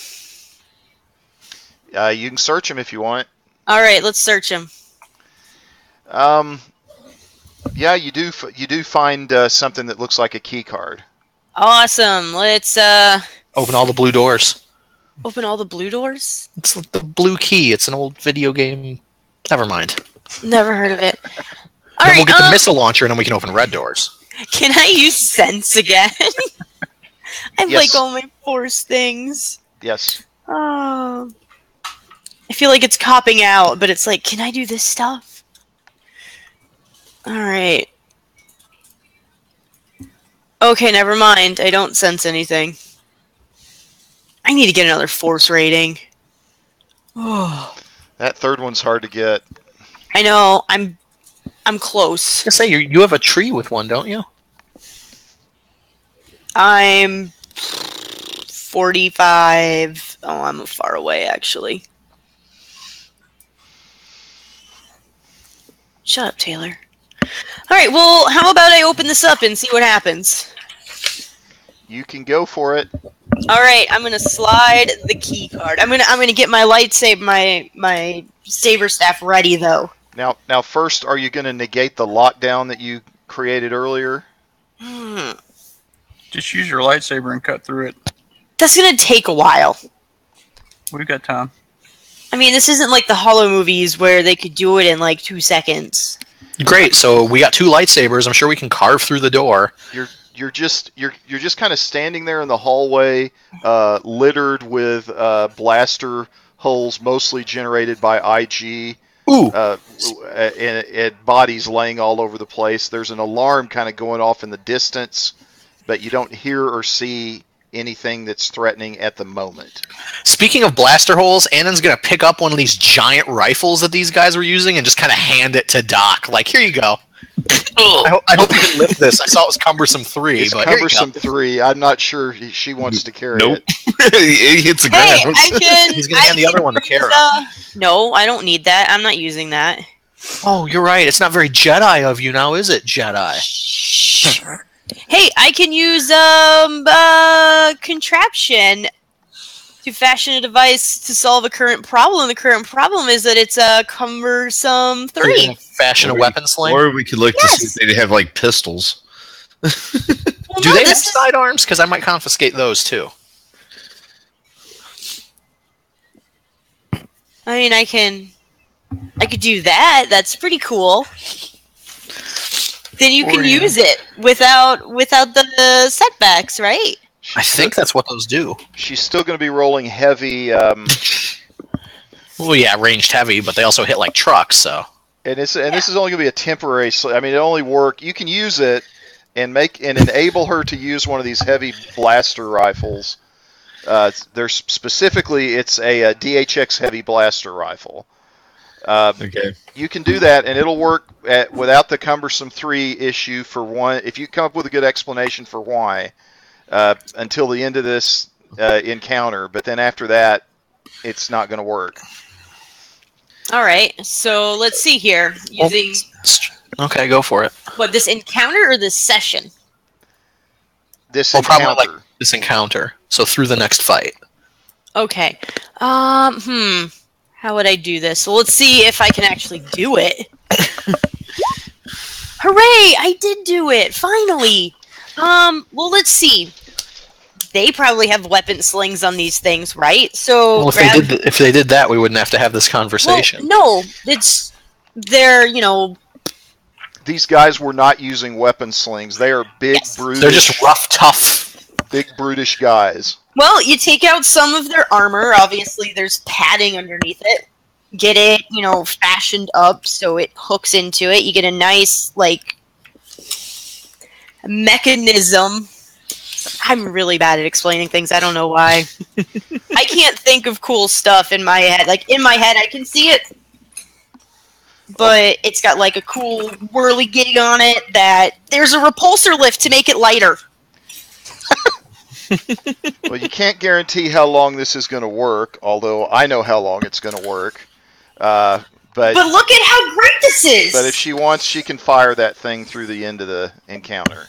S1: Uh, you can search him if you want.
S3: All right, let's search him.
S1: Um, yeah, you do. f- You do find uh, something that looks like a key card.
S3: Awesome. Let's uh
S5: Open all the blue doors.
S3: open all the blue doors.
S5: It's the blue key. It's an old video game. Never mind.
S3: Never heard of it. All
S5: then
S3: right,
S5: we'll get the
S3: um,
S5: missile launcher and then we can open red doors.
S3: can I use sense again? I
S1: Yes.
S3: like all my force things.
S1: Yes.
S3: Oh. I feel like it's copping out, but it's like, can I do this stuff? All right. Okay, never mind. I don't sense anything. I need to get another force rating. Oh,
S1: That third one's hard to get.
S3: I know. I'm I'm close.
S5: I say you you have a tree with one, don't you?
S3: I'm 45. Oh, I'm far away actually. Shut up, Taylor. All right, well, how about I open this up and see what happens?
S1: You can go for it.
S3: All right, I'm gonna slide the key card. I'm gonna I'm gonna get my lightsaber my my saber staff ready though.
S1: Now, now, first, are you going to negate the lockdown that you created earlier?
S3: Hmm.
S4: Just use your lightsaber and cut through it.
S3: That's gonna take a while.
S4: We've got time.
S3: I mean, this isn't like the Hollow movies where they could do it in like two seconds.
S5: Great. So we got two lightsabers. I'm sure we can carve through the door.
S1: You're you're just you're you're just kind of standing there in the hallway, uh, littered with uh, blaster holes, mostly generated by IG.
S5: Ooh.
S1: uh, and, and bodies laying all over the place. There's an alarm kind of going off in the distance, but you don't hear or see anything that's threatening at the moment.
S5: Speaking of blaster holes, Andon's gonna pick up one of these giant rifles that these guys were using and just kind of hand it to Doc. Like, here you go. I, ho- I hope you can lift this. I saw it was cumbersome three,
S1: It's
S5: but here you go.
S1: cumbersome three. I'm not sure he, she wants to carry
S2: Nope.
S1: it.
S2: he hits the
S3: Hey,
S2: ground.
S3: I can.
S5: He's gonna
S3: I
S5: hand the other one to
S3: use,
S5: Kara.
S3: uh, no, I don't need that. I'm not using that.
S5: Oh, you're right. It's not very Jedi of you now, is it, Jedi?
S3: Hey, I can use um uh contraption to fashion a device to solve a current problem. The current problem is that it's a cumbersome
S5: You're
S3: three.
S5: gonna Fashion a
S2: Or we-
S5: weapon sling.
S2: Or we could look to see if they have like pistols.
S3: Well,
S5: Do
S3: no,
S5: they have
S3: is-
S5: sidearms? Because I might confiscate those too.
S3: I mean, I can, I could do that. That's pretty cool. Then you can
S4: yeah.
S3: use it without without the setbacks, right?
S1: She's
S5: I think that's what those do.
S1: she's still going to be rolling heavy, um,
S5: Well, yeah, ranged heavy, but they also hit like trucks. So
S1: and this and this is only going to be a temporary. sl- I mean, it only work. You can use it and make and enable her to use one of these heavy blaster rifles. Uh, there's specifically, it's a, a DHX heavy blaster rifle. Uh,
S2: Okay.
S1: you can do that, and it'll work at, without the cumbersome three issue for one. If you come up with a good explanation for why, uh, until the end of this uh, encounter, but then after that, it's not going to work.
S3: All right. So let's see here.
S5: Well-
S3: Using
S5: okay, go for it.
S3: what this encounter or this session?
S1: This
S5: Well, probably
S1: encounter.
S5: like this encounter. So through the next fight.
S3: Okay. Um. Hmm. How would I do this? Well, let's see if I can actually do it. Hooray! I did do it finally. Um. Well, let's see. They probably have weapon slings on these things, right? So
S5: Well, if
S3: grab-
S5: they did, th- if they did that, we wouldn't have to have this
S3: Well,
S5: conversation.
S3: no, it's they're you know
S1: These guys were not using weapon slings. They are big,
S3: Yes.
S1: brutish,
S5: They're just rough, tough.
S1: big, brutish guys.
S3: Well, you take out some of their armor. Obviously, there's padding underneath it. Get it, you know, fashioned up so it hooks into it. You get a nice, like, mechanism I'm really bad at explaining things. I don't know why. I can't think of cool stuff in my head. Like in my head, I can see it, but it's got like a cool whirly gig on it. That there's a repulsor lift to make it lighter.
S1: well, you can't guarantee how long this is going to work, although I know how long it's going to work. Uh, but
S3: But look at how great this is.
S1: but if she wants, she can fire that thing through the end of the encounter.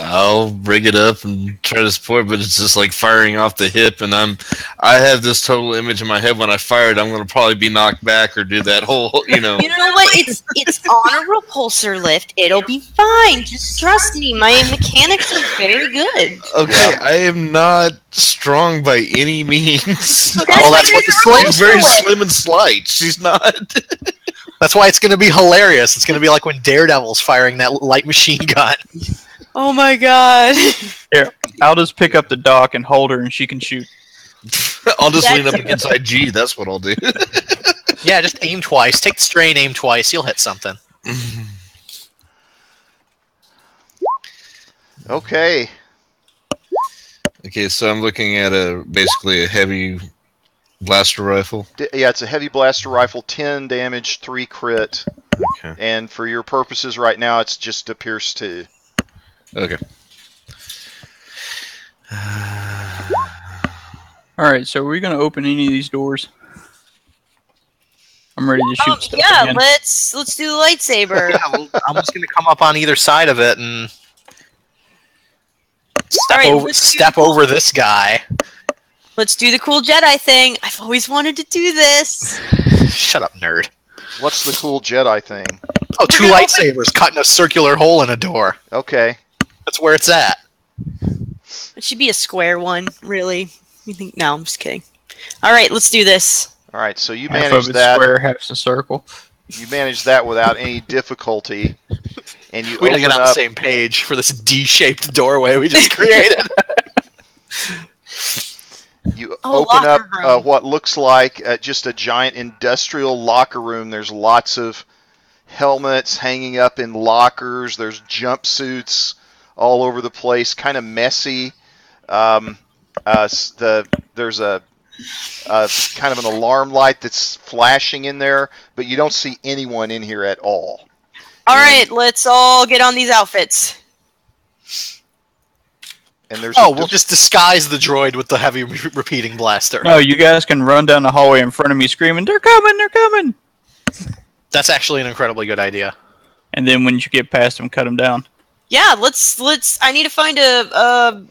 S2: I'll rig it up and try to support, but it's just like firing off the hip, and I'm, I have this total image in my head when I fire it, I'm going to probably be knocked back or do that whole, you know.
S3: you know what? It's it's on a repulsor lift. It'll be fine. Just trust me. My mechanics are very good.
S2: Okay, I am not strong by any means.
S3: That's
S5: well,
S3: why
S5: that's what the
S3: a
S2: She's very
S3: lift.
S2: slim and slight. She's not.
S5: That's why it's going to be hilarious. It's going to be like when Daredevil's firing that light machine gun.
S3: Oh my god.
S4: Here, I'll just pick up the dock and hold her, and she can shoot.
S2: I'll just lean up
S3: That's-
S2: against IG. That's what I'll do.
S5: Yeah, just aim twice. Take the strain, aim twice. You'll hit something.
S1: Okay.
S2: okay, so I'm looking at a basically a heavy blaster rifle.
S1: D- yeah, it's a heavy blaster rifle, 10 damage, 3 crit,
S2: Okay.
S1: and for your purposes right now, it's just a pierce 2.
S2: Okay.
S4: All right, so are we going to open any of these doors? I'm ready to shoot
S3: Um,
S4: stuff
S3: yeah,
S4: again.
S3: let's let's do the lightsaber.
S5: Yeah, well, I'm just going to come up on either side of it and step,
S3: Alright,
S5: over, step
S3: the-
S5: over this guy.
S3: Let's do the cool Jedi thing. I've always wanted to do this.
S5: Shut up, nerd.
S1: What's the cool Jedi thing?
S5: Oh, two
S3: gonna open-
S5: lightsabers cutting a circular hole in a door.
S1: Okay.
S5: That's where it's at.
S3: It should be a square one, really. You think? No, I'm just kidding. All right, let's do this.
S1: All right, so you
S4: Half of
S1: managed that.
S4: square, half's a circle.
S1: You managed that without any difficulty, and you
S5: We gotta get on the same page for this D-shaped doorway we just created.
S1: You
S3: Oh,
S1: open up uh, what looks like uh, just a giant industrial locker room. There's lots of helmets hanging up in lockers. There's jumpsuits all over the place, kind of messy. Um, uh, the there's a, a kind of an alarm light that's flashing in there, but you don't see anyone in here at all.
S3: All right, let's all get on these outfits.
S1: And there's
S5: oh,
S1: a,
S5: we'll just disguise the droid with the heavy re- repeating blaster.
S4: No, you guys can run down the hallway in front of me screaming, "They're coming! They're coming!"
S5: That's actually an incredibly good idea.
S4: And then when you get past them, cut them down.
S3: Yeah, let's let's. I need to find a, a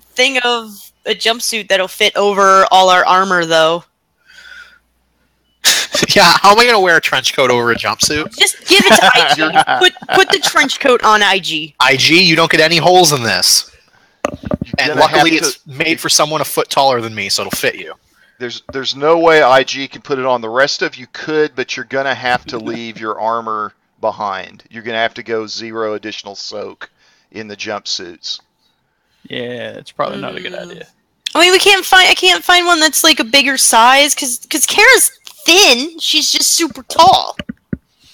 S3: thing of a jumpsuit that'll fit over all our armor, though.
S5: yeah, how am I going to wear a trench coat over a jumpsuit?
S3: Just give it to IG. put put the trench coat on IG.
S5: IG, you don't get any holes in this. And
S1: gonna
S5: luckily,
S1: have to-
S5: it's made for someone a foot taller than me, so it'll fit you.
S1: There's there's no way IG can put it on. The rest of you could, but you're gonna have to leave your armor behind. You're gonna have to go zero additional soak in the jumpsuits.
S4: Yeah, it's probably not a good
S3: Mm.
S4: idea.
S3: I mean, we can't find. I can't find one that's like a bigger size because because Kara's thin. She's just super tall.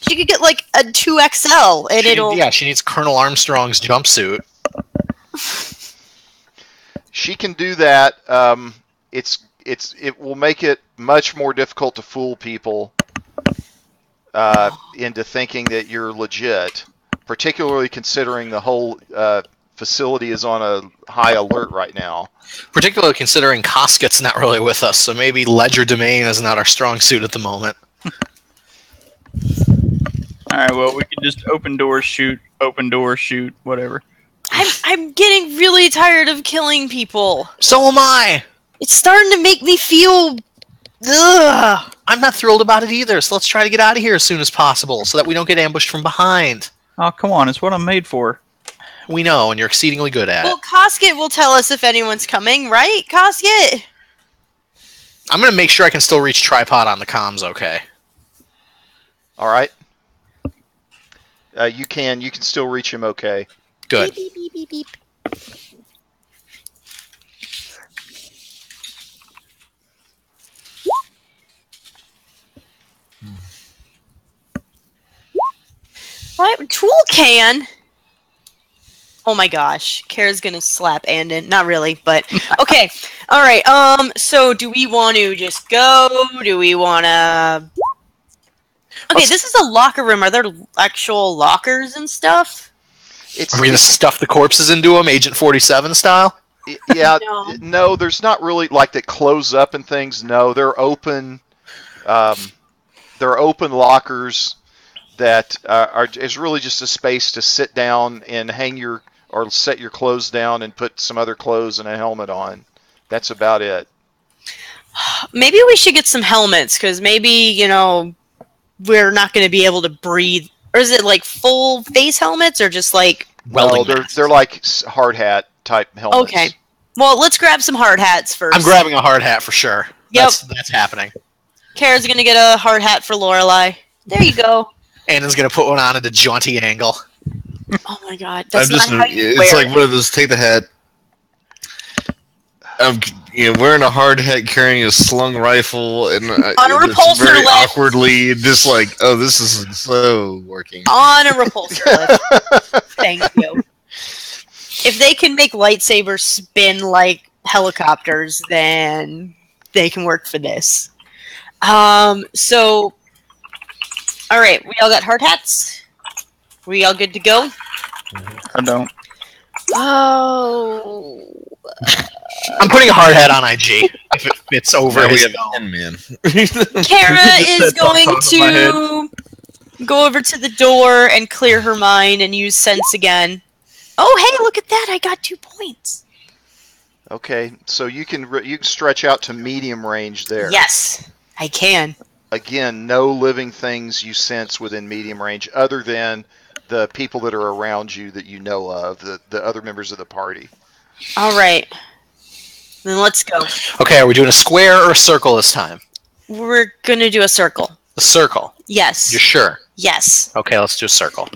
S3: She could get like a two XL and
S5: She-
S3: it'll.
S5: yeah, she needs Colonel Armstrong's jumpsuit.
S1: She can do that. Um, it's it's it will make it much more difficult to fool people uh, into thinking that you're legit, particularly considering the whole uh, facility is on a high alert right now.
S5: Particularly considering Kosket's not really with us, so maybe legerdemain is not our strong suit at the moment.
S4: All right, well, we could just open doors, shoot, open doors, shoot, whatever.
S3: I'm I'm getting really tired of killing people.
S5: So am I!
S3: It's starting to make me feel. Ugh.
S5: I'm not thrilled about it either, so let's try to get out of here as soon as possible so that we don't get ambushed from behind.
S4: Oh, come on, it's what I'm made for.
S5: We know, and you're exceedingly good at it.
S3: Well,
S5: it.
S3: Cosket will tell us if anyone's coming, right? Cosket.
S5: I'm gonna make sure I can still reach tripod on the comms okay.
S1: All right. Uh, you can you can still reach him. Okay.
S5: Good.
S3: Beep, beep, beep, beep, beep. What tool can? Oh my gosh, Kara's gonna slap Andon. Not really, but okay. All right. Um. So, do we want to just go? Do we want to? Okay,
S5: Let's-
S3: this is a locker room. Are there actual lockers and stuff?
S1: It's
S5: Are we gonna stuff the corpses into them, Agent Forty Seven style?
S1: Y- yeah
S3: No.
S1: no there's not really like that close up and things no they're open um, they're open lockers that uh, are is really just a space to sit down and hang your or set your clothes down and put some other clothes and a helmet on that's about it
S3: Maybe we should get some helmets because maybe you know we're not going to be able to breathe. Or is it like full face helmets or just like?
S5: Welding
S1: no, they're
S5: masks.
S1: they're like hard hat type helmets
S3: Okay. Well, let's grab some hard hats 1st
S5: I'm grabbing a hard hat for sure.
S3: Yep.
S5: That's, that's happening.
S3: Kara's going to get a hard hat for Lorelai. There you go.
S5: Andon's gonna put one on at a jaunty angle.
S3: Oh my god, that's
S2: I'm just.
S3: not how you
S2: It's
S3: wear
S2: like
S3: it.
S2: one of those. Take the hat. I'm you know, wearing a hard hat, carrying a slung rifle, and uh,
S3: On a
S2: it's
S3: repulsor
S2: very
S3: lift.
S2: awkwardly, just like, oh, this is so working.
S3: on a repulsor lift. Thank you. If they can make lightsabers spin like helicopters, then they can work for this. Um. So, all right, we all got hard hats. We all good to go?
S4: I don't.
S3: Oh.
S5: I'm putting a hard hat on IG if it fits over
S2: Now we
S5: his
S2: have
S5: dome.
S2: ten.
S3: Kara is going
S4: the top of my head.
S3: to go over to the door and clear her mind and use sense again. Oh, hey, look at that! I got two points.
S1: okay so you can re- you can stretch out to medium range there
S3: Yes, I can.
S1: Again, no living things you sense within medium range other than the people that are around you that you know of, the, the other members of the party.
S3: All right. Then let's go.
S5: Okay, are we doing a square or a circle this time?
S3: We're going to do a circle.
S5: A circle.
S3: Yes.
S5: You're sure?
S3: Yes.
S5: Okay, let's do a circle.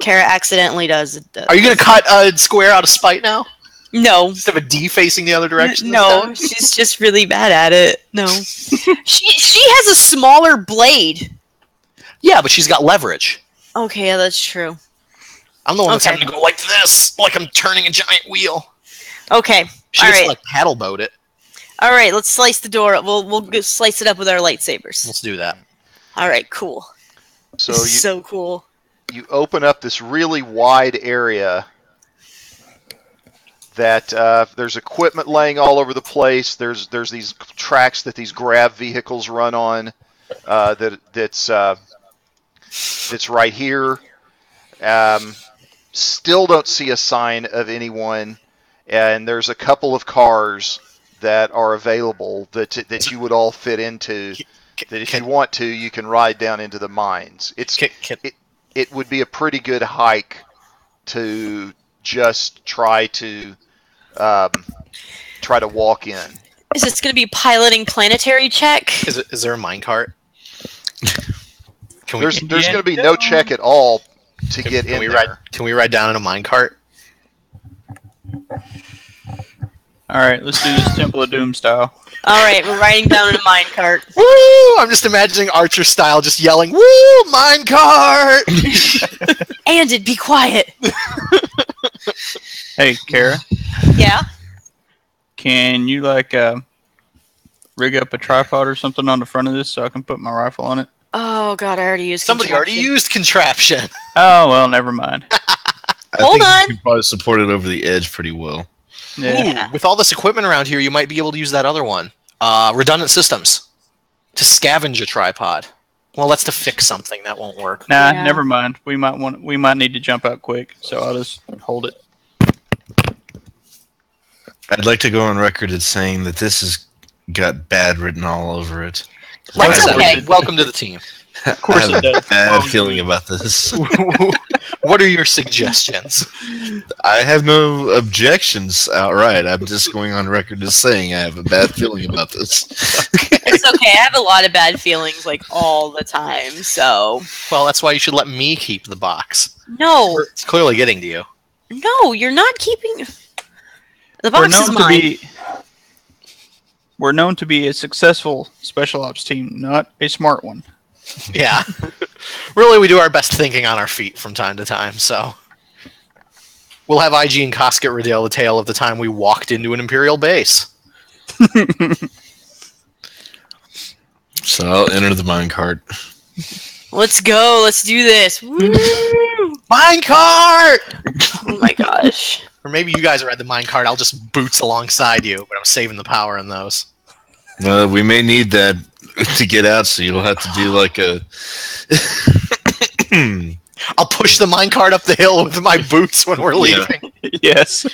S3: Kara accidentally does it.
S5: Are you gonna cut a square out of spite now?
S3: No.
S5: Instead of a D facing the other direction? this
S3: No, she's just really bad at it. No. she she has a smaller blade.
S5: Yeah, but she's got leverage.
S3: Okay, yeah, that's true.
S5: I'm the one that's
S3: Okay.
S5: having to go like this, like I'm turning a giant wheel.
S3: Okay.
S5: She
S3: All
S5: gets
S3: right.
S5: to like paddle boat it.
S3: All right, let's slice the door. We'll we'll slice it up with our lightsabers.
S5: Let's do that.
S3: All right, cool.
S1: So
S3: This
S1: you,
S3: is so cool.
S1: you open up this really wide area that uh, there's equipment laying all over the place. There's there's these tracks that these grav vehicles run on. Uh, that that's uh, that's right here. Um, still don't see a sign of anyone, and there's a couple of cars that are available that that you would all fit into. That if you want to, you can ride down into the mines. It's
S5: Can, can,
S1: it would be a pretty good hike to just try to um, try to walk in.
S3: Is this going to be piloting planetary check?
S5: is, it, is there a minecart? Can we,
S1: There's there's going to be no check at all to
S5: can,
S1: get
S5: can
S1: in
S5: we
S1: there.
S5: ride? Can we ride down in a minecart?
S4: All right, let's do this Temple of Doom style.
S3: All right, we're riding down in a minecart.
S5: Woo! I'm just imagining Archer style, just yelling, "Woo, minecart!"
S3: And it be quiet.
S4: Hey, Kara,
S3: Yeah.
S4: can you like uh, rig up a tripod or something on the front of this so I can put my rifle on it?
S3: Oh god, I already used.
S5: Somebody already used contraption.
S4: Oh well, never mind.
S2: I
S3: Hold
S2: think
S3: on.
S2: You can probably support it over the edge pretty well.
S4: Yeah.
S3: Yeah.
S5: Ooh, with all this equipment around here, you might be able to use that other one. Uh, redundant systems to scavenge a tripod. Well, that's to fix something that won't work.
S4: Nah,
S3: Yeah.
S4: never mind. We might want. We might need to jump out quick, so I'll just hold it.
S2: I'd like to go on record as saying that this has got bad written all over it.
S3: That's
S2: I
S3: okay.
S5: Welcome to the team.
S2: Of
S4: course
S2: I have
S4: it
S2: a bad feeling about this.
S5: what are your suggestions?
S2: I have no objections outright. I'm just going on record as saying I have a bad feeling about this.
S3: It's okay. I have a lot of bad feelings like all the time. So
S5: Well, that's why you should let me keep the box.
S3: no,
S5: It's clearly getting to you.
S3: no, you're not keeping. The
S4: We're
S3: box is
S4: known to
S3: mine.
S4: be. We're known to be a successful special ops team, not a smart one.
S5: Yeah. really, we do our best thinking on our feet from time to time, so. We'll have IG and Koskett reveal the tale of the time we walked into an Imperial base.
S2: So I'll enter the minecart.
S3: Let's go. Let's do this. Woo!
S5: Minecart!
S3: oh my gosh.
S5: Or maybe you guys are at the minecart. I'll just boots alongside you, but I'm saving the power in those.
S2: Uh, we may need that to get out, so you'll have to do like a.
S5: I'll push the minecart up the hill with my boots when we're
S2: Yeah.
S5: leaving.
S4: yes.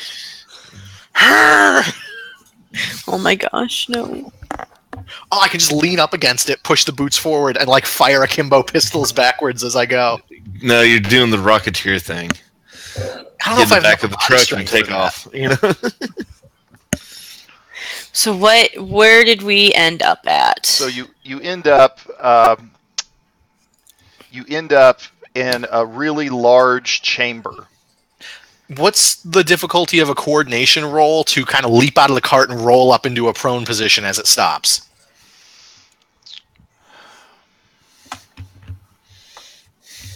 S5: oh,
S3: Oh my gosh. No.
S5: Oh, I can just lean up against it, push the boots forward, and like fire akimbo pistols backwards as I go.
S2: no, you're doing the Rocketeer thing.
S5: I don't know
S2: Get in the back of the truck and take off. You know.
S3: So what? Where did we end up at?
S1: So you you end up um, you end up in a really large chamber.
S5: What's the difficulty of a coordination roll to kind of leap out of the cart and roll up into a prone position as it stops?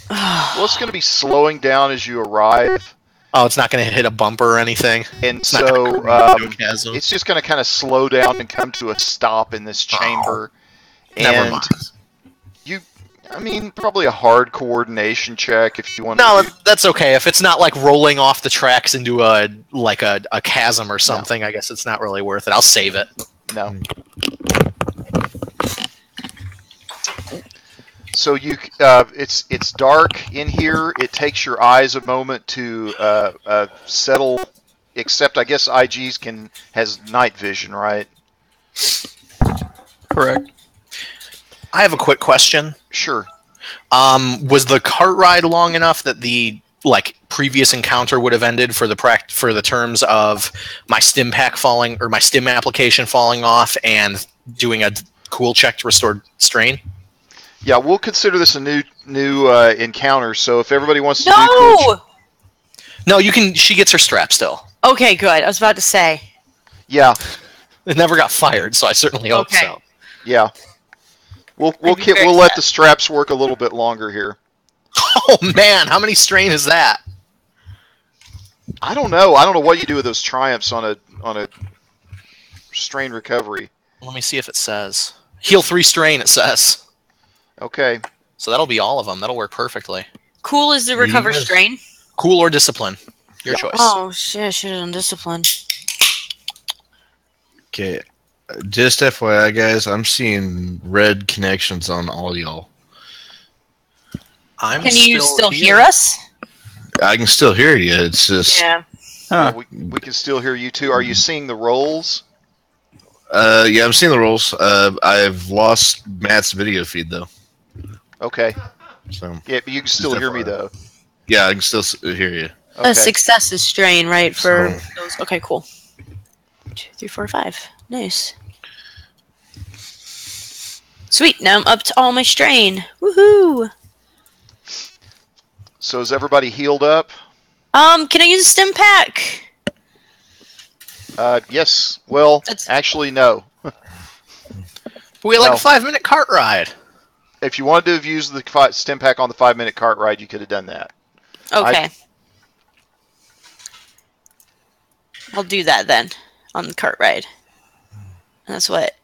S1: Well, it's going to be slowing down as you arrive,
S5: Oh, it's not going to hit a bumper or anything.
S1: and
S5: It's
S1: so um, it's just going to kind of slow down and come to a stop in this chamber.
S5: Never
S1: and
S5: mind.
S1: you, I mean, probably a hard coordination check if you want.
S5: No,
S1: to do,
S5: that's okay. If it's not like rolling off the tracks into a like a, a chasm or something, I guess it's not really worth it. I'll save it.
S1: no. So you, uh, it's it's dark in here. It takes your eyes a moment to uh, uh, settle. Except, I guess IG's can has night vision, right?
S4: Correct.
S5: I have a quick question.
S1: Sure.
S5: Um, was the cart ride long enough that the like previous encounter would have ended for the pract- for the terms of my stim pack falling or my stim application falling off and doing a cool check to restore strain?
S1: Yeah, we'll consider this a new new uh, encounter. So if everybody wants to do cool
S3: No.
S5: No, you can. She gets her strap still.
S3: Okay, good. I was about to say.
S1: yeah,
S5: It never got fired, so I certainly hope
S3: Okay.
S5: so.
S1: yeah, we'll we'll
S3: be
S1: ki-
S3: very
S1: we'll let
S3: sad.
S1: the straps work a little bit longer here.
S5: Oh man, how many strain is that?
S1: I don't know. I don't know what you do with those triumphs on a on a strain recovery.
S5: Let me see if it says heal three strain. It says
S1: Okay.
S5: so. That'll be all of them. That'll work perfectly.
S3: Cool is the recover
S2: Yes.
S3: strain.
S5: Cool or discipline, your
S1: Yeah.
S5: choice.
S3: Oh shit! I should have done discipline.
S2: Okay. Just FYI, guys, I'm seeing red connections on all y'all.
S5: I'm
S3: Can you still hear us?
S2: I can still hear you. It's just,
S3: Yeah.
S4: Huh.
S1: We, we can still hear you too. Are you seeing the rolls?
S2: uh, yeah, I'm seeing the rolls. Uh, I've lost Matt's video feed though,
S1: Okay.
S2: so
S1: Yeah, but you can still hear me though.
S2: yeah, I can still s- hear you.
S1: Okay.
S3: A success is strain, right? For
S2: So-
S3: those. Okay, cool. Two, three, four, five. Nice. Sweet. Now I'm up to all my strain. Woohoo!
S1: So is everybody healed up?
S3: Um, can I use a stim pack?
S1: Uh, yes. Well,
S3: That's-
S1: actually, no.
S5: We had like
S1: No.
S5: a five minute cart ride.
S1: If you wanted to have used the fi- stim pack on the five minute cart ride, you could have done that.
S3: Okay. I'll do that then on the cart ride. That's what?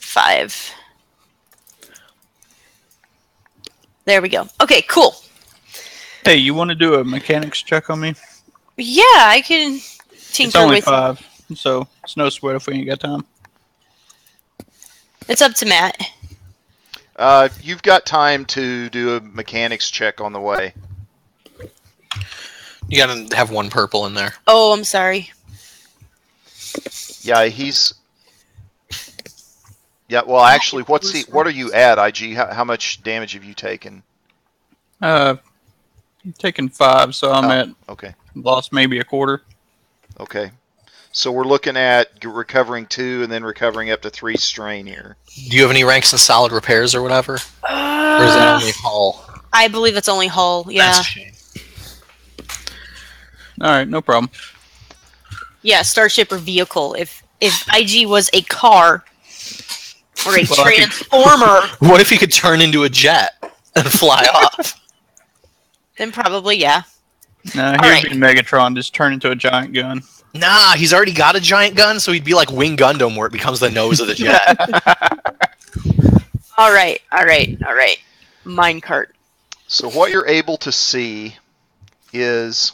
S3: Five. There we go. Okay, cool.
S4: Hey, you want to do a mechanics check on me?
S3: Yeah, I can
S4: It's only
S3: with
S4: five, so it's no sweat if we ain't got time.
S3: It's up to Matt.
S1: Uh, you've got time to do a mechanics check on the way.
S5: You gotta have one purple in there.
S3: Oh, I'm sorry.
S1: Yeah, he's. Yeah, well, actually, what's the what are you at, IG? How, how much damage have you taken?
S4: Uh, I'm taking five, so I'm
S1: Oh.
S4: at
S1: Okay,
S4: lost maybe a quarter.
S1: okay. So we're looking at recovering two and then recovering up to three strain here.
S5: Do you have any ranks in solid repairs or whatever? Or is that
S3: Uh,
S5: only hull?
S3: I believe it's only hull. Yeah.
S5: That's a shame.
S4: All right, no problem.
S3: Yeah, starship or vehicle. If if IG was a car or a
S4: Well, I could-
S3: transformer,
S5: What if he could turn into a jet and fly off?
S3: then probably yeah.
S4: Nah,
S3: All
S4: he'd
S3: right.
S4: be Megatron, just turn into a giant gun.
S5: Nah, he's already got a giant gun, so he'd be like Wing Gundam, where it becomes the nose of the jet.
S3: All right, all right, all right. Minecart.
S1: So what you're able to see is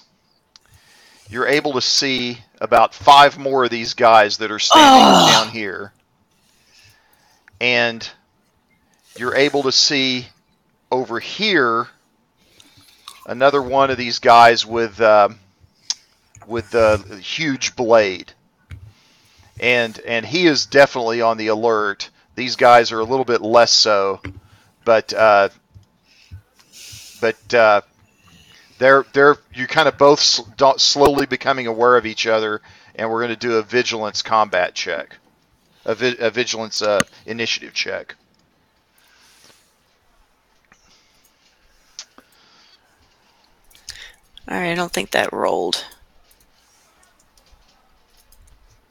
S1: you're able to see about five more of these guys that are standing
S3: Oh.
S1: down here, and you're able to see over here another one of these guys with uh, with the huge blade, and and he is definitely on the alert. These guys are a little bit less so, but. Uh, but uh, they're they're you kind of both sl- slowly becoming aware of each other, and we're going to do a vigilance combat check, a, vi- a vigilance uh, initiative check.
S3: All right, I don't think that rolled.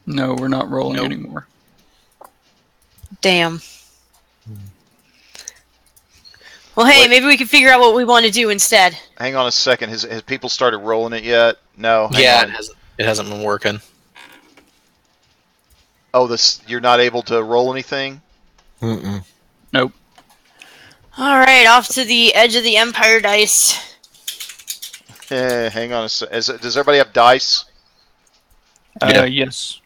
S4: No, we're not rolling
S5: Nope.
S4: anymore.
S3: Damn. Well, hey,
S1: What?
S3: maybe we can figure out what we want to do instead.
S1: Hang on a second. Has, has people started rolling it yet? No. hang
S5: yeah,
S1: on.
S5: it hasn't, it hasn't been working.
S1: Oh, this you're not able to roll anything.
S2: Mm-mm.
S4: Nope.
S3: All right, off to the edge of the Empire dice.
S1: Eh, hang on a sec. Is does everybody have dice?
S4: Uh,
S5: Yeah.
S4: Yes.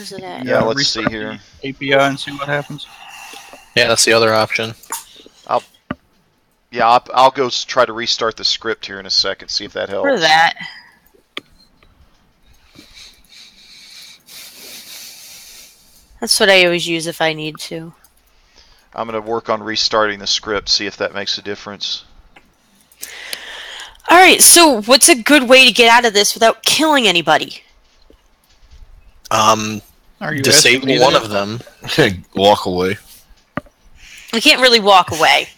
S3: Where's it at?
S1: Yeah, let's see here.
S4: API and see what happens.
S5: Yeah, that's the other option.
S1: Yeah, I'll, I'll go try to restart the script here in a second. See if that helps.
S3: For that. That's what I always use if I need to.
S1: I'm going to work on restarting the script. See if that makes a difference.
S3: All right, so what's a good way to get out of this without killing anybody?
S5: Um,
S4: Are you
S5: disable one of them.
S2: Walk away.
S3: We can't really walk away.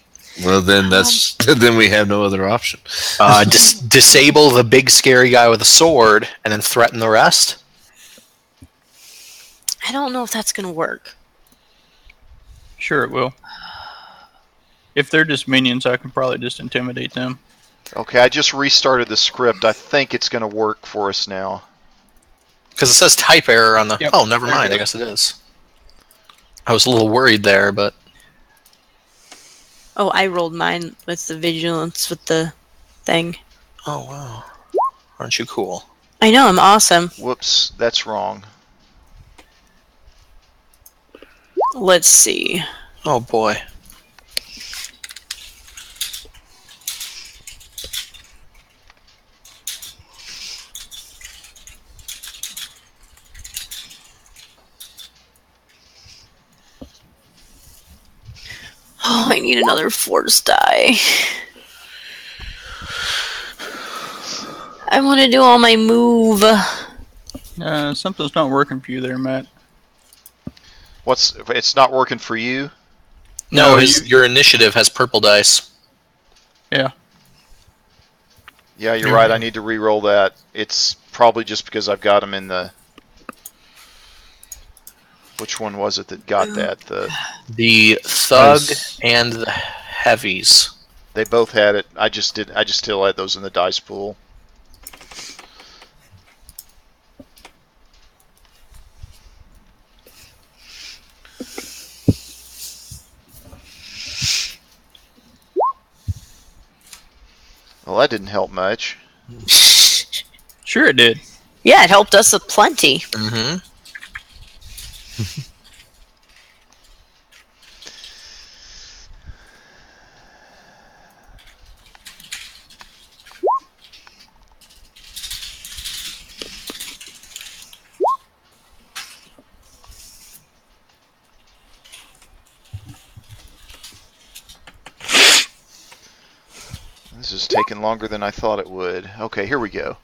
S2: Well, then that's then we have no other option.
S5: Uh, dis- disable the big scary guy with a sword, and then threaten the rest.
S3: I don't know if that's gonna work.
S4: Sure, it will. If they're just minions, I can probably just intimidate them.
S1: Okay, I just restarted the script. I think it's going to work for us now.
S5: Because it says type error on the.
S4: Yep.
S5: Oh, never
S4: There
S5: mind. I guess it is. I was a little worried there, but
S3: Oh, I rolled mine with the vigilance with the thing.
S5: oh wow, aren't you cool?
S3: I know, I'm awesome.
S1: Whoops, that's wrong.
S3: Let's see.
S5: Oh boy.
S3: Oh, I need another force die. I want to do all my move.
S4: Uh, something's not working for you there, Matt.
S1: What's it's not working for you?
S5: No,
S4: No,
S5: his, your initiative has purple dice.
S1: Yeah, Yeah, you're
S2: Yeah.
S1: right. I need to re-roll that. It's probably just because I've got them in the. Which one was it that got that? The
S5: The thug
S2: Nice.
S5: and the heavies.
S1: they both had it. I just did. I just still had those in the dice pool. Well, that didn't help much.
S4: Sure, it did.
S3: Yeah, it helped us a plenty.
S5: Mm-hmm.
S1: This is taking longer than I thought it would. Okay, here we go.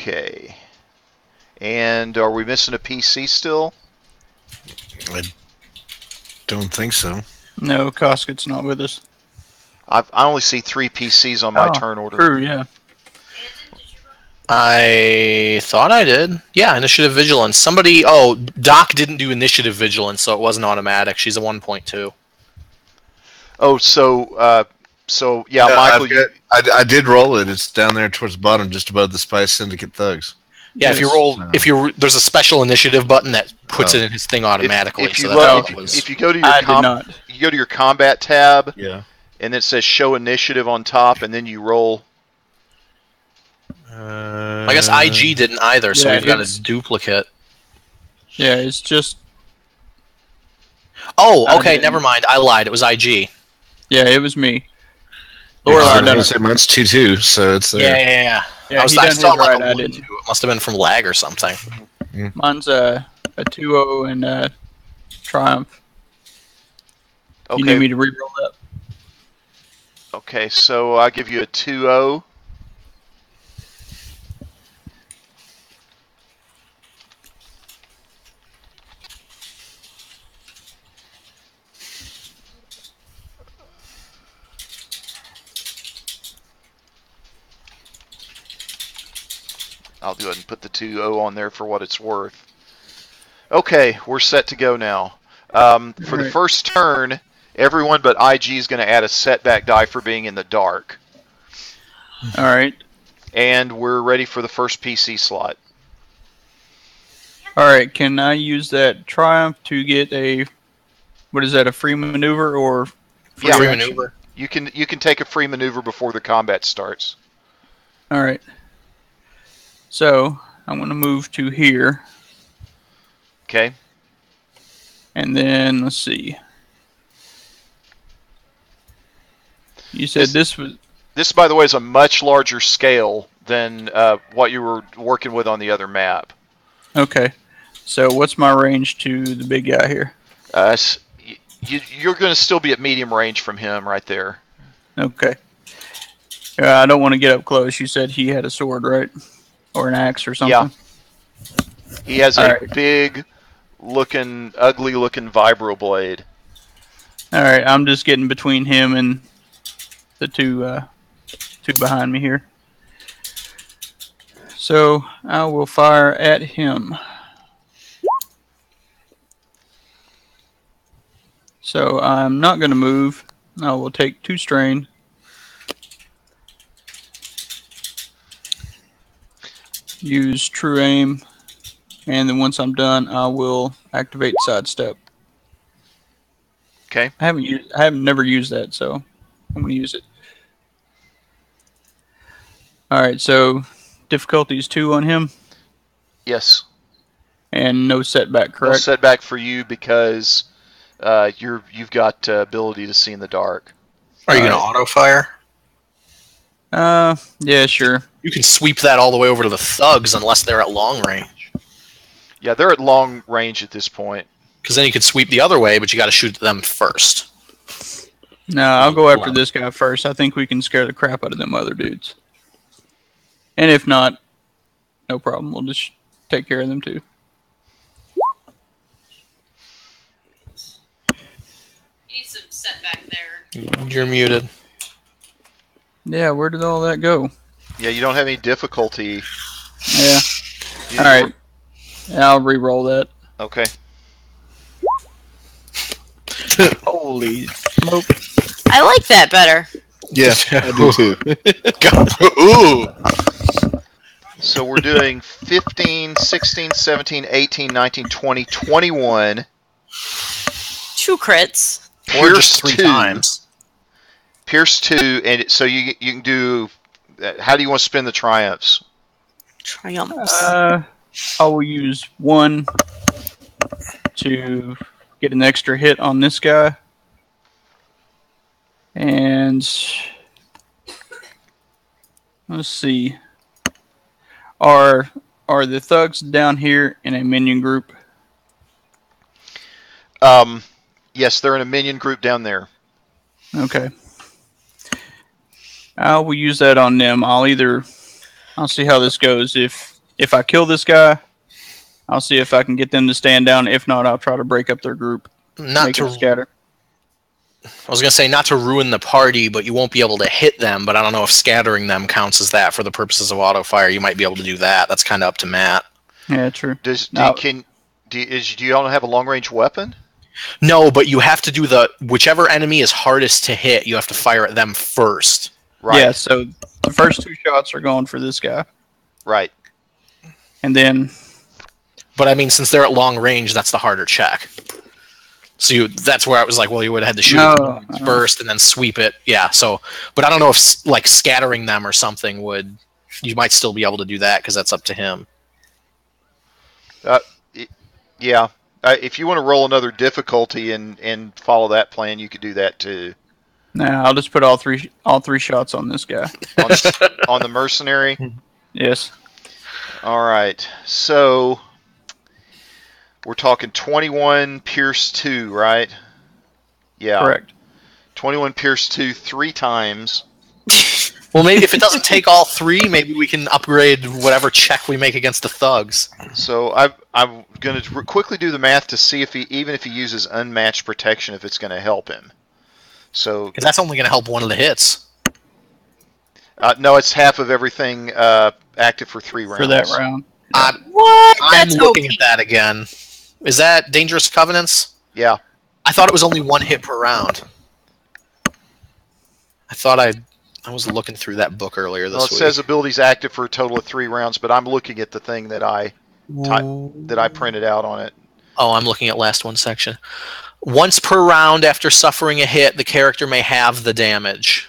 S1: Okay. And are we missing a PC still?
S2: I don't think so.
S4: No, Cosket's not with us.
S1: I've, I only see three PCs on my
S4: Oh,
S1: turn order.
S4: True, yeah.
S5: I thought I did. Yeah, initiative vigilance. Somebody. Oh, Doc didn't do initiative vigilance, so it wasn't automatic. She's a 1.2.
S1: Oh, so uh, so yeah,
S2: Yeah,
S1: Michael.
S2: I've
S1: You,
S2: I, I did roll it. It's down there towards the bottom, just above the Spice Syndicate thugs.
S5: Yeah, if you roll,
S2: No.
S5: if you there's a special initiative button that puts
S2: Oh.
S5: it in his thing automatically.
S1: if you
S5: so
S1: look, if,
S5: was,
S1: if you go to your
S4: I did
S1: com-
S4: not.
S1: you go to your combat tab,
S2: Yeah.
S1: and it says show initiative on top, and then you roll.
S2: Uh,
S5: I guess IG didn't either, so
S4: Yeah,
S5: we've got
S4: it's-
S5: a duplicate.
S4: Yeah, it's just
S5: Oh, okay, never mind. I lied. It was IG.
S4: yeah, it was me.
S2: Yeah,
S4: Or
S2: I
S4: I
S2: was gonna say mine's two two, so it's there.
S5: Yeah, yeah, yeah.
S4: Yeah,
S5: I was
S4: he
S5: I saw like
S4: right.
S5: a
S4: I
S5: one,
S4: didn't.
S5: two. It must have been from lag or something. Mm.
S4: Mine's a a two zero and a triumph. You need me to re-roll that?
S1: Okay, so I give you a 2-0. I'll go ahead and put the 2-0 on there for what it's worth. Okay, we're set to go now. Um, for the first turn, everyone but IG is going to add a setback die for being in the dark.
S4: All right.
S1: And we're ready for the first PC slot.
S4: All right. Can I use that triumph to get a what is that? A free maneuver or free
S1: Yeah.
S5: Free maneuver.
S1: You can you can take a free maneuver before the combat starts.
S4: All right. So I'm going to move to here,
S1: Okay.
S4: and then let's see. You said
S1: This-
S4: this was
S1: This, by the way, is a much larger scale than uh, what you were working with on the other map.
S4: okay. So what's my range to the big guy here?
S1: Uh, you, you're going to still be at medium range from him right there.
S4: Okay. Yeah, I don't want to get up close. You said he had a sword, right? Or an axe or something?
S1: Yeah. He has a
S4: Alright.
S1: big looking, ugly looking vibro blade.
S4: All right, I'm just getting between him and the two uh, two behind me here. So I will fire at him. So I'm not going to move. I will take two strain. Use true aim, and then once I'm done, I will activate sidestep.
S1: Okay.
S4: I haven't used. I haven't never used that, so I'm gonna use it. All right, so difficulty is two on him,
S1: Yes.
S4: and no setback. Correct?
S1: No
S4: Correct.
S1: setback for you because uh, you're you've got uh, ability to see in the dark.
S5: Are you going to auto fire?
S4: Uh, yeah, sure.
S5: You can sweep that all the way over to the thugs unless they're at long range.
S1: Yeah, they're at long range at this point.
S5: Because then you could sweep the other way, but you got to shoot them first.
S4: No, I'll go after this guy first. I think we can scare the crap out of them other dudes. And if not, no problem. We'll just take care of them too.
S3: You need some setback there.
S5: You're muted.
S4: Yeah, where did all that go?
S1: Yeah, you don't have any difficulty.
S4: Yeah.
S1: You-
S4: All right. I'll re-roll that.
S1: Okay.
S4: Holy smoke!
S3: I like that better.
S2: Yeah, I do too.
S5: Ooh.
S1: So we're doing 15, 16, 17, 18, 19, 20, 21.
S3: Two crits.
S5: Or
S1: Pierce
S5: just three
S1: two.
S5: times.
S1: Pierce two, and so you you can do. Uh, How do you want to spin the triumphs?
S3: Triumphs.
S4: Uh, I will use one to get an extra hit on this guy. And let's see. Are are the thugs down here in a minion group?
S1: Um, yes, they're in a minion group down there.
S4: Okay. I will use that on them. I'll either I'll see how this goes. If if I kill this guy, I'll see if I can get them to stand down. If not, I'll try to break up their group,
S5: Not
S4: make them
S5: to
S4: scatter.
S5: I was gonna say not to ruin the party, but you won't be able to hit them. But I don't know if scattering them counts as that for the purposes of auto fire. You might be able to do that. That's kind of up to Matt.
S4: Yeah, true.
S1: Does do,
S4: Now-
S1: can do, you- is do you all have a long range weapon?
S5: No, but you have to do the whichever enemy is hardest to hit. You have to fire at them first.
S1: Right.
S4: Yeah, so the first two shots are going for this guy,
S1: Right.
S4: and then
S5: But I mean, since they're at long range, that's the harder check. So you, that's where I was like, well, you would have had to shoot
S4: No,
S5: first and then sweep it. Yeah. So, but I don't know if like scattering them or something would. You might still be able to do that because that's up to him.
S1: Uh, Yeah. Uh, if you want to roll another difficulty and and follow that plan, you could do that too.
S4: Now I'll just put all three all three shots on this guy.
S1: On, on the mercenary.
S4: Yes.
S1: All right. So we're talking 21 Pierce 2, right? Yeah.
S4: Correct.
S1: 21 Pierce 2 three times.
S5: Well, maybe if it doesn't take all three, maybe we can upgrade whatever check we make against the thugs.
S1: So I, I'm going to quickly do the math to see if he, even if he uses unmatched protection, if it's going to help him. So
S5: Because that's only going to help one of the hits.
S1: uh, no, it's half of everything uh, active for three rounds.
S4: For that round.
S5: I'm,
S3: What?
S5: I'm
S3: That's
S5: looking
S3: OP.
S5: at that again. Is that Dangerous Covenants?
S1: Yeah.
S5: I thought it was only one hit per round. I thought I I was looking through that book earlier this
S1: Well, it
S5: week.
S1: says abilities active for a total of three rounds, but I'm looking at the thing that I that I printed out on it.
S5: oh, I'm looking at last one section. Once per round after suffering a hit, the character may have the damage.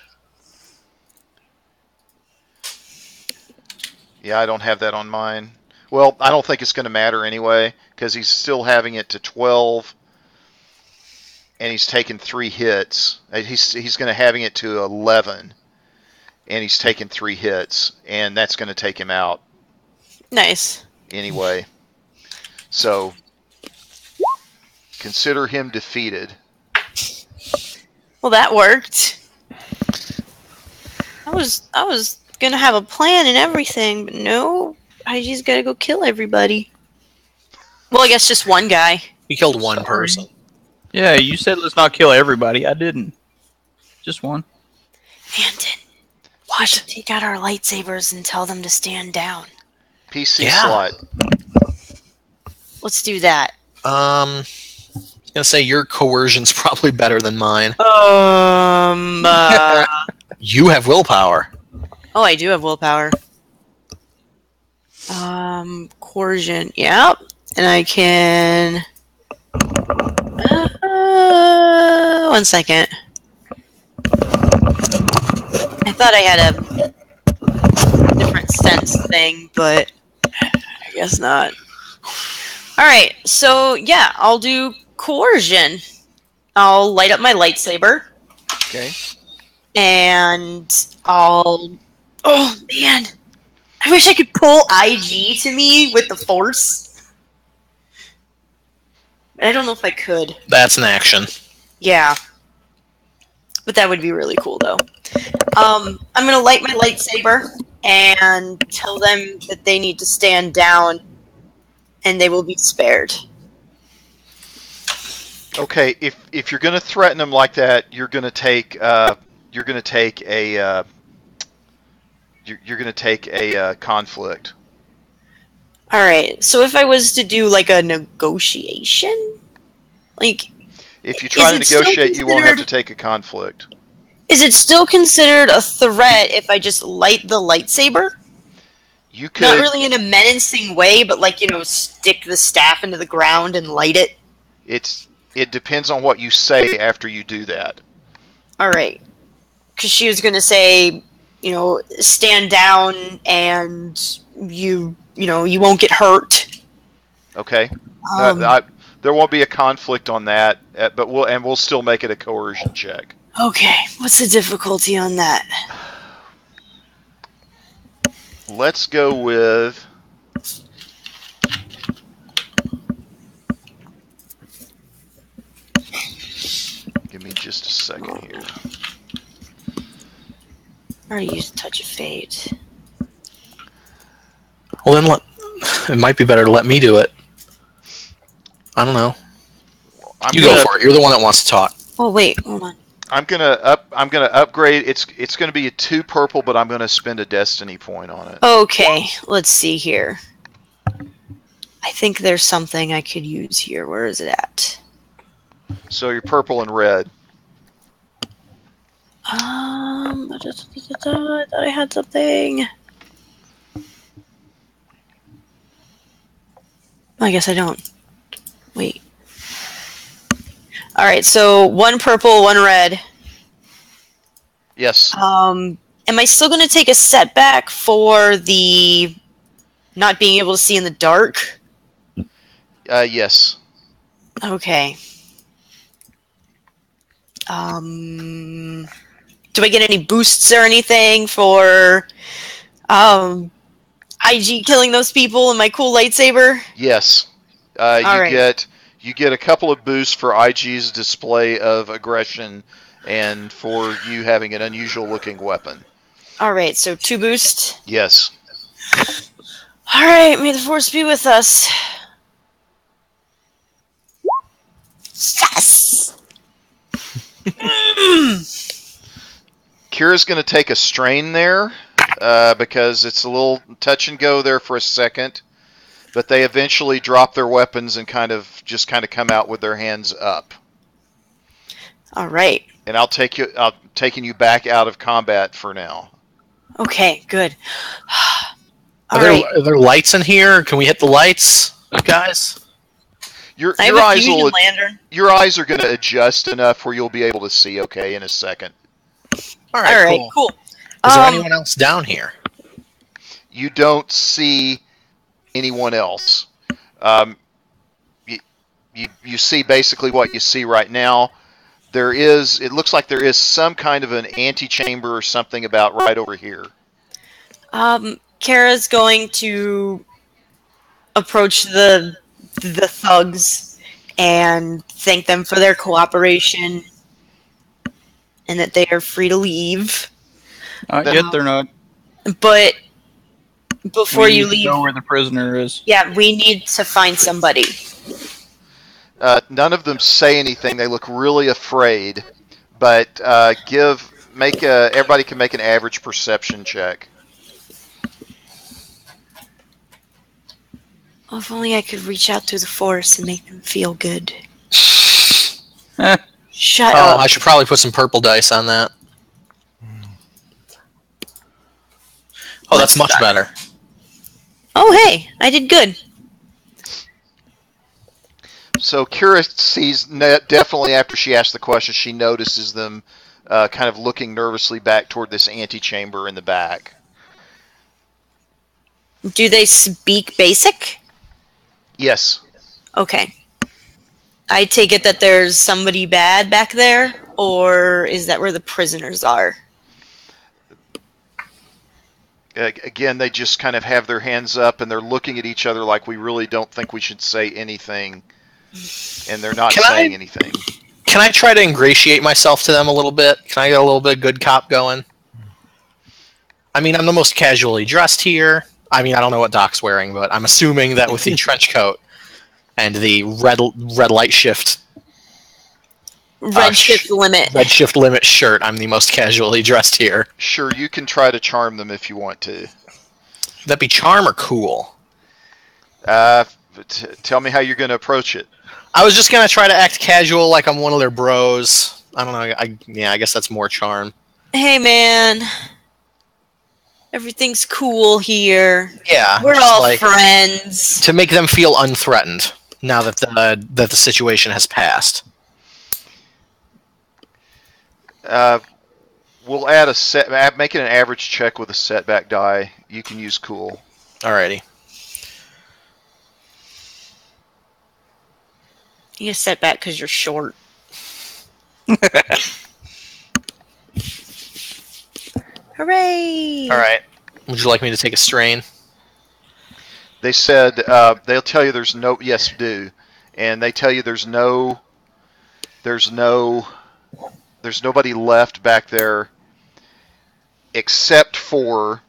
S1: Yeah, I don't have that on mine. Well, I don't think it's going to matter anyway because he's still having it to 12, and he's taken three hits. Uh, He's he's going to having it to 11, and he's taken three hits, and that's going to take him out
S3: Nice.
S1: anyway. So consider him defeated.
S3: Well, that worked. I was I was gonna have a plan and everything, but no, I just gotta go kill everybody. Well, I guess just one guy.
S5: He killed one person.
S4: Yeah, you said let's not kill everybody. I didn't. Just one.
S3: Landon, we should take out our lightsabers and tell them to stand down.
S1: PC
S5: Yeah.
S1: slot.
S3: Let's do that.
S5: Um, I was gonna say your coercion's probably better than mine.
S3: Um. Uh,
S5: You have willpower.
S3: oh, I do have willpower. Um, coercion. Yep, and I can. Uh, one second. I thought I had a different sense thing, but I guess not. All right, so yeah, I'll do coercion. I'll light up my lightsaber
S1: Okay.
S3: and I'll. Oh man, I wish I could pull IG to me with the force. But I don't know if I could.
S5: That's an action.
S3: Yeah, but that would be really cool though. Um, I'm gonna light my lightsaber and tell them that they need to stand down, and they will be spared.
S1: Okay, if if you're going to threaten them like that, you're going to take uh, you're going to take a uh, you're, you're going to take a uh, conflict.
S3: All right. So if I was to do like a negotiation, like
S1: If you try to negotiate, you won't have to take a conflict.
S3: Is it still considered a threat if I just light the lightsaber?
S1: You could Not
S3: really in a menacing way, but like, you know, stick the staff into the ground and light it.
S1: It's it depends on what you say after you do that.
S3: All right. Because she was going to say, you know, stand down and you, you know, you won't get hurt.
S1: Okay. Uh,
S3: Um,
S1: I, there won't be a conflict on that, uh, but we'll and we'll still make it a coercion check.
S3: okay. What's the difficulty on that?
S1: Let's go with. Just a second here.
S3: I already used touch of fate.
S5: Well, then let, it might be better to let me do it. I don't know.
S1: I'm
S5: You
S1: gonna,
S5: go for it. You're the one that wants to talk.
S3: Oh, wait. Hold on.
S1: I'm gonna up. I'm gonna upgrade. It's it's gonna be a two purple, but I'm gonna spend a destiny point on it.
S3: Okay, let's see here. I think there's something I could use here. Where is it at?
S1: So you're purple and red.
S3: Um, da, da, da, da, da, I thought I had something. I guess I don't. Wait. All right, so one purple, one red.
S1: Yes.
S3: Um, am I still going to take a setback for the not being able to see in the dark?
S1: Uh, yes.
S3: Okay. Um, do I get any boosts or anything for um, IG killing those people and my cool lightsaber?
S1: Yes. Uh, you
S3: All right.
S1: get you get a couple of boosts for IG's display of aggression, and for you having an unusual looking weapon.
S3: All right, so two boost.
S1: Yes.
S3: All right, may the force be with us. Yes.
S1: Kira's going to take a strain there uh, because it's a little touch and go there for a second, but they eventually drop their weapons and kind of just kind of come out with their hands up.
S3: All right.
S1: And I'll take you. I'll taking you back out of combat for now.
S3: Okay, good.
S5: Are there,
S3: right.
S5: are there lights in here? Can we hit the lights, guys?
S1: Your
S3: I have
S1: your
S3: a
S1: eyes will
S3: lantern.
S1: your eyes are going to adjust enough where you'll be able to see okay in a second.
S5: All
S3: All right, cool.
S5: Is there
S3: Um,
S5: anyone else down here?
S1: You don't see anyone else. Um, you, you you see basically what you see right now. There is. It looks like there is some kind of an antechamber or something about right over here.
S3: Um, Kara's going to approach the the thugs and thank them for their cooperation and that they are free to leave.
S4: Not
S1: Then-
S4: yet, they're not.
S3: But before
S4: We
S3: you
S4: need to
S3: leave,
S4: know where the prisoner is.
S3: yeah, we need to find somebody.
S1: Uh, none of them say anything. They look really afraid. But uh, give make a everybody can make an average perception check.
S3: Oh, if only I could reach out through the forest and make them feel good. Shut
S5: Oh,
S3: up.
S5: I should probably put some purple dice on that. Oh, that's much better.
S3: Oh, hey, I did good.
S1: So Kira sees ne- definitely after she asks the question, she notices them uh, kind of looking nervously back toward this antechamber in the back.
S3: Do they speak basic?
S1: Yes.
S3: Okay. I take it that there's somebody bad back there, or is that where the prisoners are?
S1: Again, they just kind of have their hands up and they're looking at each other like we really don't think we should say anything, and they're not
S5: Can I-
S1: saying anything.
S5: Can I try to ingratiate myself to them a little bit? Can I get a little bit of good cop going? I mean, I'm the most casually dressed here. I mean, I don't know what Doc's wearing, but I'm assuming that with the trench coat and the red red light shift
S3: Red
S5: Uh, sh-
S3: shift limit.
S5: red shift limit shirt, I'm the most casually dressed here.
S1: Sure, you can try to charm them if you want to.
S5: Would that be charm or cool?
S1: Uh, t- tell me how you're going to approach it.
S5: I was just gonna try to act casual, like I'm one of their bros. I don't know. I yeah, I guess that's more charm.
S3: Hey, man. Everything's cool here.
S5: Yeah,
S3: We're all
S5: like-
S3: friends.
S5: to make them feel unthreatened now that the that the situation has passed.
S1: Uh, we'll add a set. Make it an average check with a setback die. You can use cool.
S5: Alrighty.
S3: You get set back because you're short. Hooray!
S5: All right. Would you like me to take a strain?
S1: They said uh, they'll tell you there's no. Yes, do, and they tell you there's no. There's no. There's nobody left back there. Except for.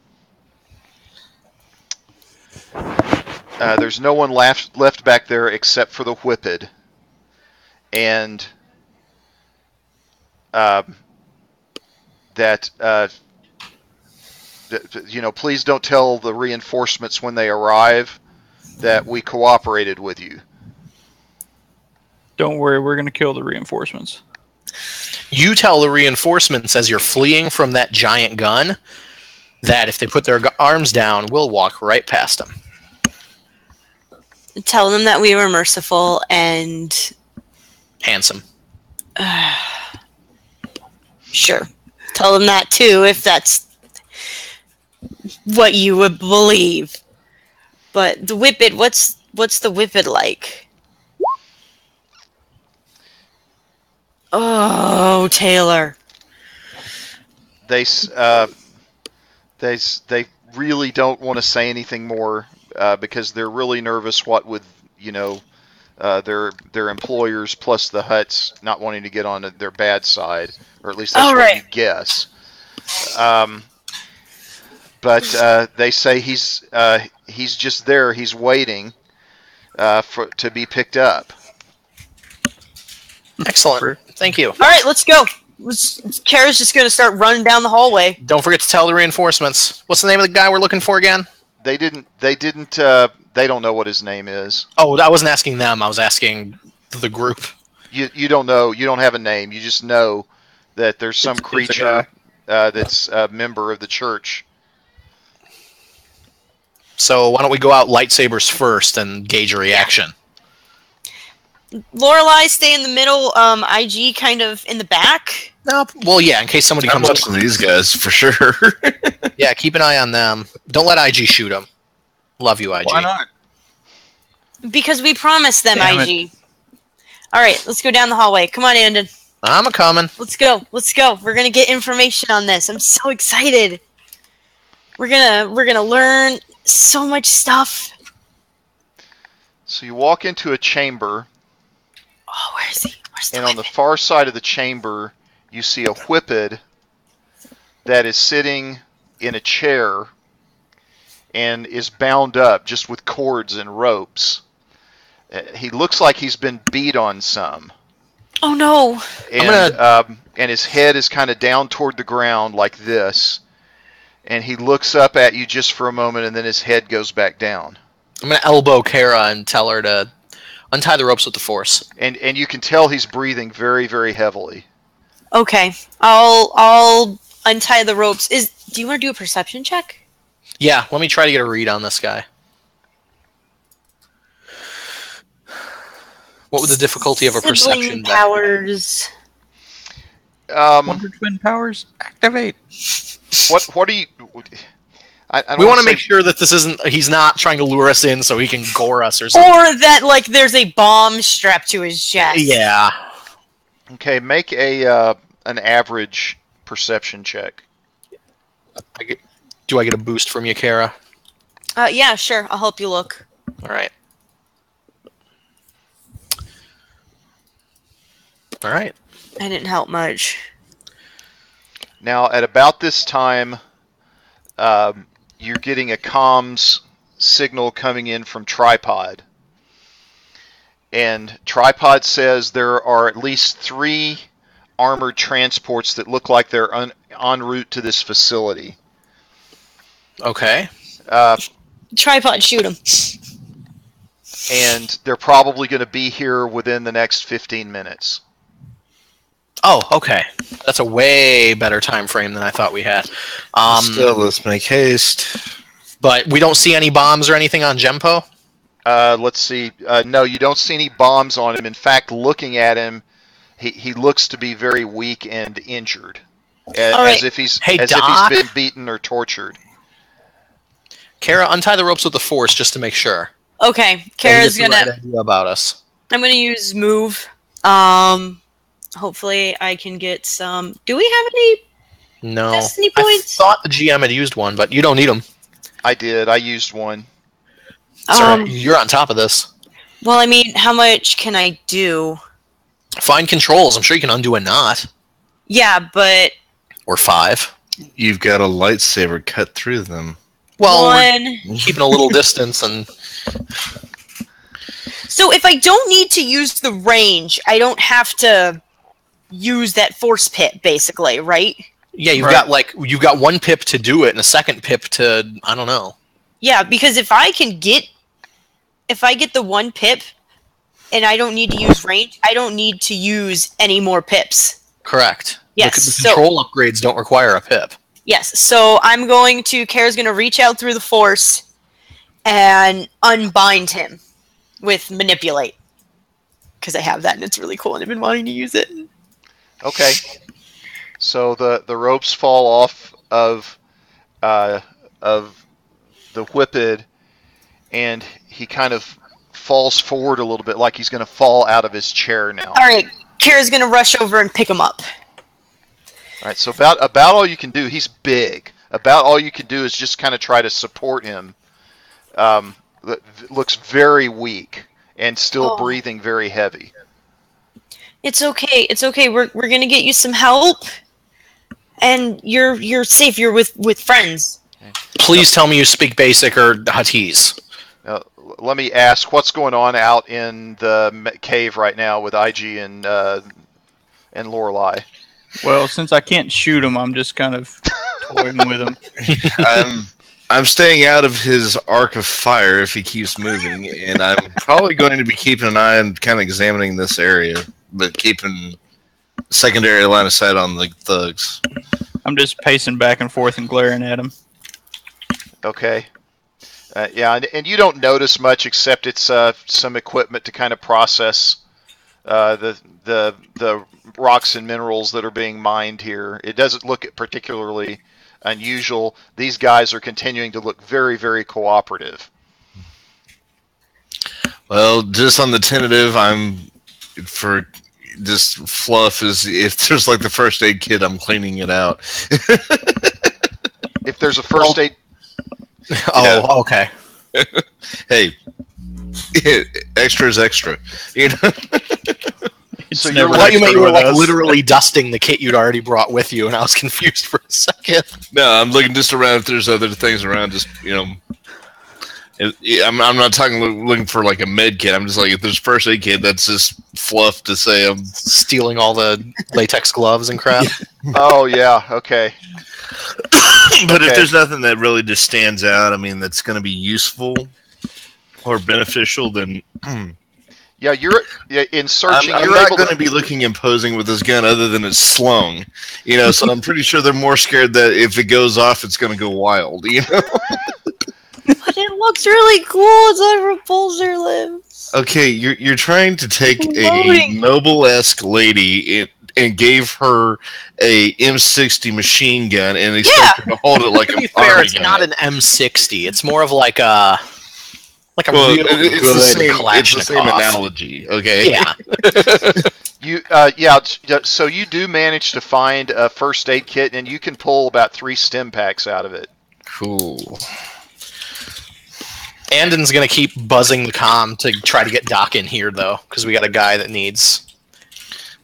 S1: Uh, there's no one left left back there except for the whipped. And um, that uh, that, you know, please don't tell the reinforcements when they arrive that we cooperated with you.
S4: Don't worry, we're gonna kill the reinforcements.
S5: You tell the reinforcements as you're fleeing from that giant gun that if they put their arms down, we'll walk right past them.
S3: Tell them that we were merciful and
S5: Handsome.
S3: sure. Tell them that too if that's what you would believe. But the Whiphid, what's what's the Whiphid like? Oh, Taylor.
S1: They s- uh, they s- they really don't want to say anything more uh, because they're really nervous. What with you know uh, their their employers plus the Hutts not wanting to get on their bad side, or at least that's
S3: All
S1: what
S3: right.
S1: you guess. Um, but uh, they say he's uh, he's just there. He's waiting uh, for to be picked up.
S5: Excellent. Thank you.
S3: All right, let's go. Let's, Kara's just gonna start running down the hallway.
S5: Don't forget to tell the reinforcements. What's the name of the guy we're looking for again?
S1: They didn't. They didn't. Uh, they don't know what his name is.
S5: Oh, I wasn't asking them. I was asking the group.
S1: You you don't know. You don't have a name. You just know that there's some
S4: It's- it's
S1: creature uh, that's a member of the church.
S5: So why don't we go out lightsabers first and gauge a reaction?
S3: Lorelai, stay in the middle. Um, IG kind of in the back.
S5: No, well, yeah. In case somebody
S2: I'm
S5: comes up,
S2: watching these guys for sure.
S5: yeah, keep an eye on them. Don't let IG shoot them. Love you, IG.
S4: Why not?
S3: Because we promised them,
S4: Damn
S3: IG. All right, let's go down the hallway. Come on, Andon.
S5: I'm a coming.
S3: Let's go. Let's go. We're gonna get information on this. I'm so excited. We're gonna we're gonna learn so much stuff.
S1: So you walk into a chamber,
S3: Oh, where is he? Where's the
S1: and on the
S3: Whiphid?
S1: far side of the chamber, you see a Whiphid that is sitting in a chair and is bound up just with cords and ropes. Uh, He looks like he's been beat on some.
S3: Oh no!
S1: and
S5: gonna-
S1: um, and his head is kind of down toward the ground like this, and he looks up at you just for a moment, and then his head goes back down,
S5: I'm gonna elbow Kara and tell her to untie the ropes with the force.
S1: and and you can tell he's breathing very very heavily.
S3: Okay, I'll I'll untie the ropes. Is do you want to do a perception check?
S5: Yeah, let me try to get a read on this guy. What would the difficulty of a
S3: Sibling
S5: perception? check-
S3: powers.
S1: Um,
S4: Wonder Twin powers activate.
S1: What what are you? I, I
S5: We want
S1: wanna
S5: make sure that this isn't. He's not trying to lure us in so he can gore us or something.
S3: Or that like there's a bomb strapped to his chest.
S5: yeah.
S1: Okay, make a uh, an average perception check.
S5: I get, do I get a boost from you, Kara?
S3: Uh, yeah, sure. I'll help you look.
S5: All right. All right.
S3: I didn't help much.
S1: Now, at about this time, um, you're getting a comms signal coming in from Tripod. And Tripod says there are at least three armored transports that look like they're un- en route to this facility.
S5: Okay.
S1: Uh,
S3: Tripod, shoot him.
S1: and they're probably going to be here within the next 15 minutes.
S5: Oh, okay. That's a way better time frame than I thought we had. Um,
S2: Still, let's make haste.
S5: but we don't see any bombs or anything on Gempo.
S1: Uh, let's see. Uh, no, you don't see any bombs on him. In fact, looking at him, he, he looks to be very weak and injured, A- as, if he's
S5: Hey,
S1: as
S5: Doc?
S1: if he's been beaten or tortured.
S5: Kara, untie the ropes with the force just to make sure.
S3: Okay,
S5: that he
S3: Kara's
S5: gets the
S3: gonna.
S5: right idea about us.
S3: I'm gonna use move. Um, hopefully I can get some. Do we have any?
S5: No,
S3: Destiny points?
S5: I thought the GM had used one, but you don't need them.
S1: I did. I used one.
S5: Sorry,
S3: Um,
S5: you're on top of this.
S3: well, I mean, how much can I do?
S5: Find controls. I'm sure you can undo a knot
S3: Yeah, but
S5: or five.
S2: You've got a lightsaber cut through them.
S5: Well, we're
S3: one.
S5: keeping a little distance, and
S3: So if I don't need to use the range, I don't have to use that force pip, basically, right?
S5: Yeah, you've
S4: Right.
S5: got like you've got one pip to do it and a second pip to I don't know.
S3: Yeah, because if I can get, if I get the one pip, and I don't need to use range, I don't need to use any more pips.
S5: Correct.
S3: Yes,
S5: The, the
S3: so-
S5: control upgrades don't require a pip.
S3: Yes, so I'm going to. Kara's going to reach out through the force and unbind him with manipulate. Because I have that and it's really cool and I've been wanting to use it.
S1: Okay. So the the ropes fall off of uh, of the Whiphid, and he kind of falls forward a little bit, like he's going to fall out of his chair now.
S3: All right, Kara's going to rush over and pick him up.
S1: All right. So about about all you can do. He's big. About all you can do is just kind of try to support him. Um, looks very weak and still
S3: Oh.
S1: breathing very heavy.
S3: It's okay. It's okay. We're we're going to get you some help. And you're you're safe. You're with with friends.
S5: Please tell me you speak basic or Huttese.
S1: Now, l- let me ask, what's going on out in the cave right now with IG and uh, and Lorelei?
S4: Well, since I can't shoot him, I'm just kind of toying with him.
S2: I'm I'm staying out of his arc of fire if he keeps moving, and I'm probably going to be keeping an eye and kind of examining this area, but keeping secondary line of sight on the thugs.
S4: I'm just pacing back and forth and glaring at him.
S1: Okay. Uh, yeah, and, and you don't notice much except it's uh, some equipment to kind of process uh, the the the rocks and minerals that are being mined here. It doesn't look particularly unusual. These guys are continuing to look very very cooperative.
S2: Well, just on the tentative, I'm for just fluff is if there's like the first aid kit, I'm cleaning it out.
S1: If there's a first aid,
S5: Oh, okay.
S2: hey, extra is extra. You know,
S1: So you're
S4: never
S5: I thought you meant you were like
S4: us.
S5: literally dusting the kit you'd already brought with you, and I was confused for a second.
S2: no, I'm looking just around if there's other things around. Just you know, I'm I'm not talking looking for like a med kit. I'm just like if there's first aid kit, that's just fluff to say I'm.
S5: Stealing all the latex gloves and crap.
S1: oh yeah, okay.
S2: but
S1: Okay.
S2: if there's nothing that really just stands out, I mean, that's going to be useful or beneficial, then I'm,
S1: Yeah, you're yeah, in searching.
S2: I'm
S1: you're
S2: not going
S1: to
S2: to be looking imposing with this gun, other than it's slung. You know, so I'm pretty sure they're more scared that if it goes off, it's going to go wild. You know.
S3: But it looks really cool. It's like repulsor limbs.
S2: Okay, you're you're trying to take a
S3: Loading.
S2: noble esque lady and, and gave her a M60 machine gun and expect her to hold it like
S5: to
S2: a
S5: be fair, it's
S2: gun.
S5: not an M60. It's more of like a like a
S2: well,
S5: real
S2: it- it's
S5: good
S2: the same. It's the same analogy. Okay.
S5: Yeah,
S1: You, uh, yeah. So you do manage to find a first aid kit, and you can pull about three stim packs out of it.
S2: Cool.
S5: Andon's gonna keep buzzing the comm to try to get Doc in here though, because we got a guy that needs.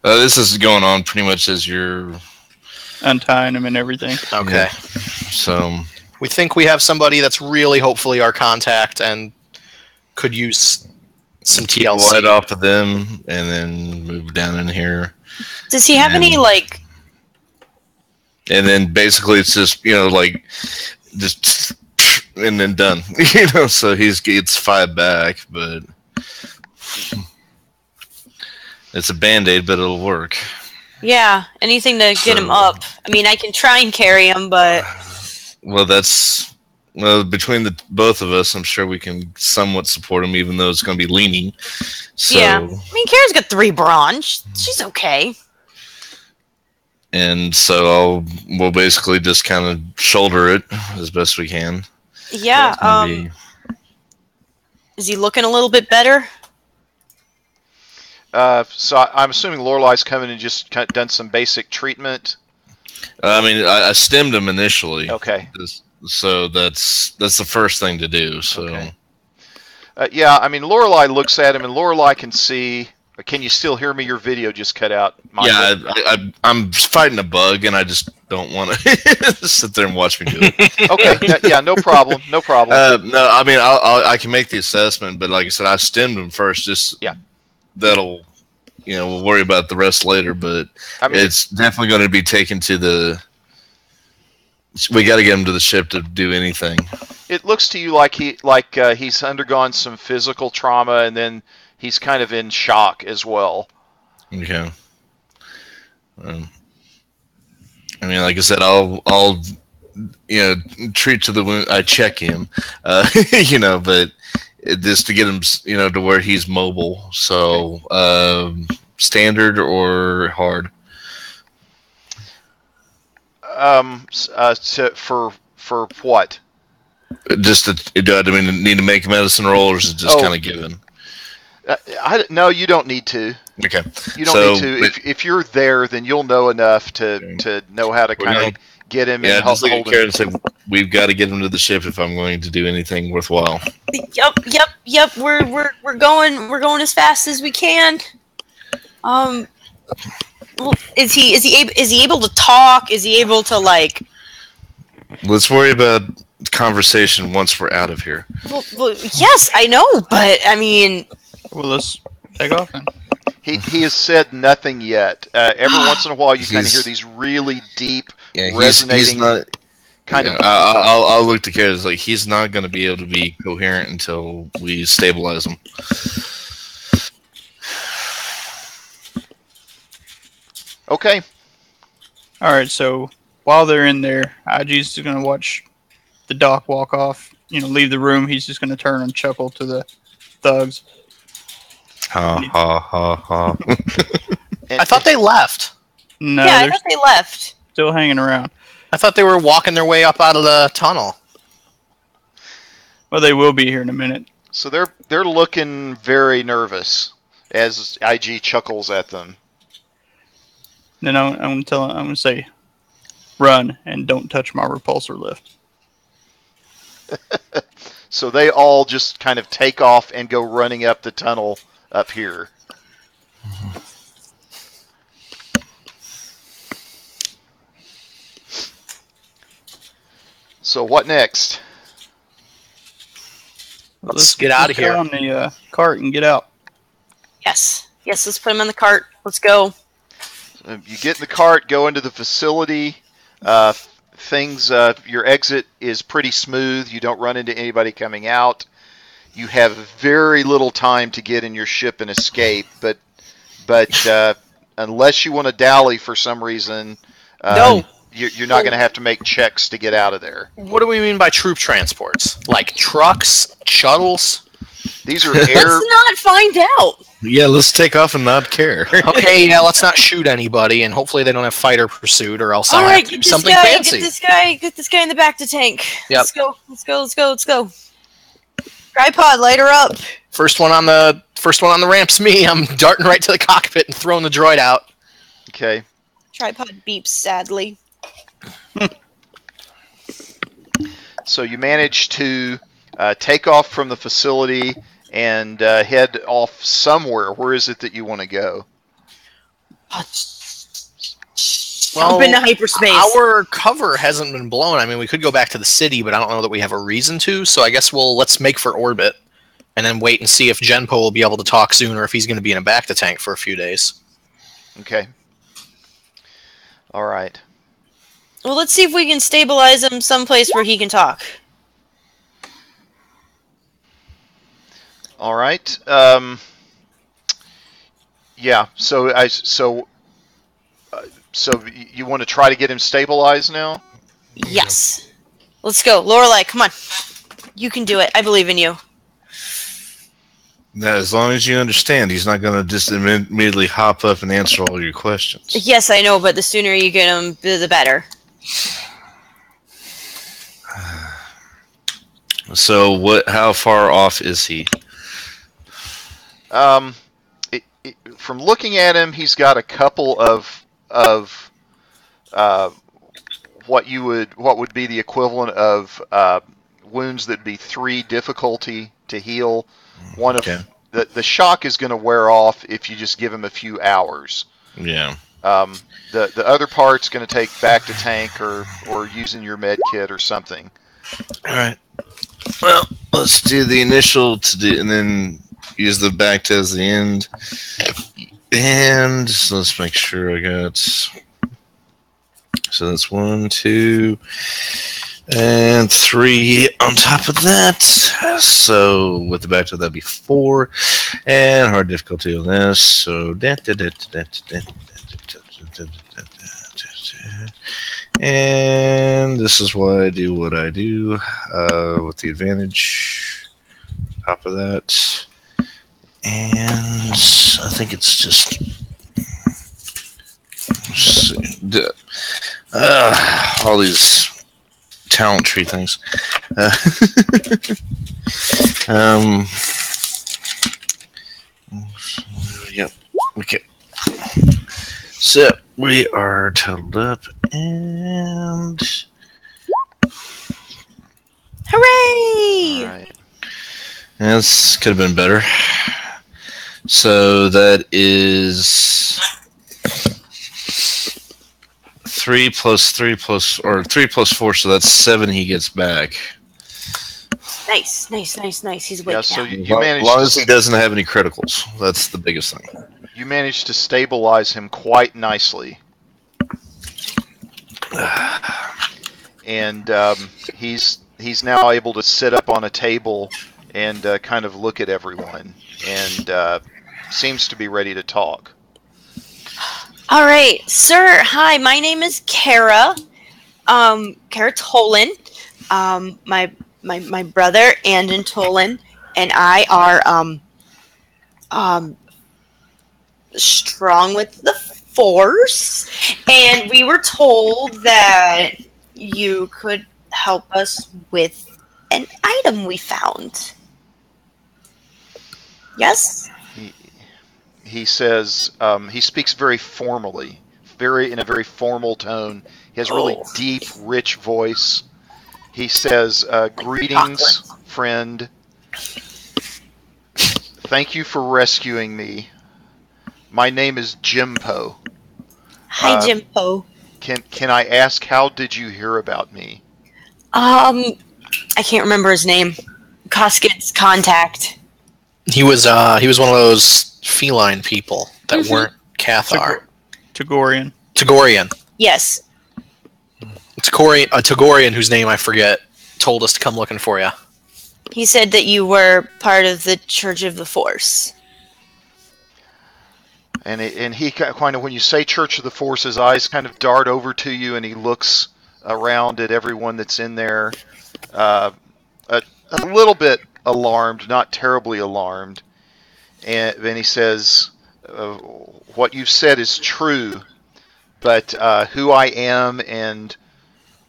S2: Uh, this is going on pretty much as you're.
S4: untying him and everything.
S5: Okay,
S2: So
S5: we think we have somebody that's really hopefully our contact and could use some TLC.
S2: light off of them and then move down in here.
S3: Does he have any like?
S2: And then basically it's just, you know, like just and then done. you know, so he's gets five back, but it's a band-aid, but it'll work.
S3: Yeah, anything to get him up. I mean, I can try and carry him, but
S2: Well, that's well between the both of us. I'm sure we can somewhat support him, even though it's going to be leaning. So,
S3: yeah. I mean, Kara's got three brawn. She's okay.
S2: and so I'll we'll basically just kind of shoulder it as best we can.
S3: Yeah. Um,
S2: be-
S3: is he looking a little bit better?
S1: Uh, so I, I'm assuming Lorelei's coming and just kind of done some basic treatment.
S2: I mean, I, I stemmed him initially,
S1: Okay.
S2: This- so that's that's the first thing to do. So.
S1: Okay. Uh, yeah, I mean Lorelei looks at him, and Lorelei can see. Can you still hear me? Your video just cut out. Michael.
S2: Yeah, I, I, I'm fighting a bug, and I just don't want to sit there and watch me do it.
S1: Okay. yeah, yeah, no problem. No problem.
S2: Uh, no, I mean, I'll, I'll, I can make the assessment, but like I said, I stemmed him first. Just
S1: Yeah.
S2: that'll you know, we'll worry about the rest later. But
S1: I mean,
S2: it's definitely going to be taken to the. We got to get him to the ship to do anything.
S1: it looks to you like he like uh, he's undergone some physical trauma, and then he's kind of in shock as well.
S2: Okay. Um, I mean, like I said, I'll I'll you know treat to the wound. I check him, uh, you know, but it, just to get him, you know, to where he's mobile. So um, standard or hard.
S1: Um, s- uh, to, for for what?
S2: Just to, do I mean need to make a medicine roll, or is it just
S1: Oh.
S2: kind of given?
S1: Uh, I, no, you don't need to.
S2: Okay.
S1: You don't
S2: So,
S1: need to.
S2: but-
S1: If, if you're there, then you'll know enough to,
S2: Okay.
S1: to know how to kind of get him
S2: Yeah,
S1: and
S2: just
S1: hold,
S2: look
S1: hold him.
S2: Karen and say we've got to get him to the ship if I'm going to do anything worthwhile.
S3: Yep, yep, yep. We're we're we're going we're going as fast as we can. Um, well, is he is he able is he able to talk? Is he able to like?
S2: Let's worry about conversation once we're out of here.
S3: Well, well, yes, I know, but I mean,
S4: Well, let's take off then.
S1: He, he has said nothing yet. Uh, every once in a while, you kind of hear these really deep,
S2: Yeah, he's,
S1: Resonating
S2: he's not.
S1: kind
S2: yeah,
S1: of.
S2: I, I- I'll, I'll look to Karen. It's like he's not going to be able to be coherent until we stabilize him.
S1: Okay,
S4: All right, so while they're in there, IG's just gonna watch the doc walk off. You know, leave the room. He's just gonna turn and chuckle to the thugs.
S2: Ha ha ha ha.
S5: I thought they left.
S4: No,
S3: yeah, I thought they left.
S4: still hanging around.
S5: I thought they were walking their way up out of the tunnel.
S4: Well, they will be here in a minute.
S1: so they're they're looking very nervous as IG chuckles at them.
S4: Then I'm, I'm gonna tell. I'm gonna say, run and don't touch my repulsor lift.
S1: So they all just kind of take off and go running up the tunnel up here. So what next?
S5: Let's get out
S4: of
S5: here.
S4: on the uh, cart and get out.
S3: Yes, yes. Let's put him in the cart. Let's go.
S1: Uh, You get in the cart, go into the facility. Uh, things, uh, your exit is pretty smooth. You don't run into anybody coming out. You have very little time to get in your ship and escape, but but uh, unless you want to dally for some reason, uh,
S5: No.
S1: you're, you're not going to have to make checks to get out of there.
S5: What do we mean by troop transports? Like trucks, shuttles?
S1: These are air.
S3: Let's not find out.
S2: Yeah, let's take off and not care.
S5: Okay, yeah, let's not shoot anybody, and hopefully they don't have fighter pursuit, or else
S3: All
S5: I'll
S3: right,
S5: have to
S3: get
S5: do
S3: this
S5: something
S3: guy.
S5: fancy.
S3: Get this guy. Get this guy in the bacta tank.
S5: Yep.
S3: Let's go. Let's go. Let's go. Let's go. Tripod, light her up.
S5: First one on the first one on the ramp's me. I'm darting right to the cockpit and throwing the droid out.
S1: Okay.
S3: Tripod beeps sadly.
S1: So you manage to uh, take off from the facility and uh, head off somewhere. Where is it that you want to go?
S3: Jump into hyperspace.
S5: Our cover hasn't been blown. I mean, we could go back to the city, but I don't know that we have a reason to. So I guess we'll let's make for orbit, and then wait and see if Genpo will be able to talk soon, or if he's going to be in a bacta tank for a few days.
S1: Okay. All right.
S3: Well, let's see if we can stabilize him someplace where he can talk.
S1: All right. Um, yeah. So I so uh, so you want to try to get him stabilized now?
S3: Yes. Let's go, Lorelai. Come on. You can do it. I believe in you.
S2: Now, as long as you understand, he's not going to just immediately hop up and answer all your questions.
S3: Yes, I know, but the sooner you get him, the the better.
S2: So, what? How far off is he?
S1: Um, it, it, from looking at him, he's got a couple of of uh, what you would what would be the equivalent of uh, wounds that'd be three difficulty to heal. One of the the shock is going to wear off if you just give him a few hours.
S2: Yeah.
S1: Um, the the other part's going to take bacta tank or or using your med kit or something.
S2: All right. Well, let's do the initial to do, and then use the bacta as the end. And let's make sure I got. So that's one, two, and three on top of that. So with the bacta that'd be four, and hard difficulty on this. So and this is why I do what I do uh, with the advantage. Top of that, and I think it's just. Uh, all these talent tree things. Uh, um, yep. Okay. So we are totaled up, and
S3: Hooray!
S1: All right.
S2: this could have been better. So that is three plus three plus or three plus four, so that's seven. He gets back.
S3: Nice, nice, nice, nice. He's awake
S1: Yeah,
S3: now.
S1: so you,
S2: As
S1: you
S2: long-
S1: managed
S2: as long as he doesn't have any criticals, that's the biggest thing.
S1: you managed to stabilize him quite nicely. And um, he's he's now able to sit up on a table and uh, kind of look at everyone, and uh, seems to be ready to talk.
S3: All right, sir. Hi, my name is Kara. Um, Kara Tolan. Um, my my my brother Andon Tolan and I are um um strong with the force, and we were told that you could help us with an item we found. Yes.
S1: He, he says um, he speaks very formally, very in a very formal tone. He has a really
S3: Oh.
S1: deep, rich voice. He says, uh, "Greetings, friend. Thank you for rescuing me. My name is Jimpo.
S3: Hi,
S1: Uh,
S3: Jimpo.
S1: Can can I ask how did you hear about me?
S3: Um, I can't remember his name. Kosket's contact.
S5: He was uh he was one of those feline people that
S3: Mhm.
S5: weren't Cathar.
S4: Togorian.
S5: Togorian.
S3: Yes.
S5: Togorian, a Togorian whose name I forget told us to come looking for you.
S3: He said that you were part of the Church of the Force.
S1: And it, and he kind of when you say Church of the Force, his eyes kind of dart over to you, and he looks around at everyone that's in there, uh, a, a little bit alarmed, not terribly alarmed. And then he says, uh, "What you've said is true, but uh, who I am and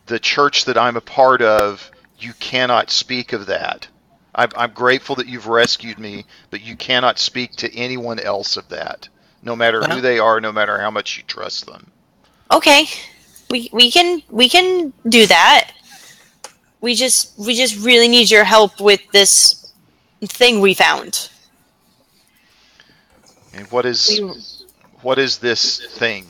S1: the church that I'm a part of, you cannot speak of that." I'm, I'm grateful that you've rescued me, but you cannot speak to anyone else of that no matter who they are, no matter how much you trust them.
S3: Okay. We we can we can do that. We just we just really need your help with this thing we found.
S1: And what is
S3: We,
S1: what is this thing?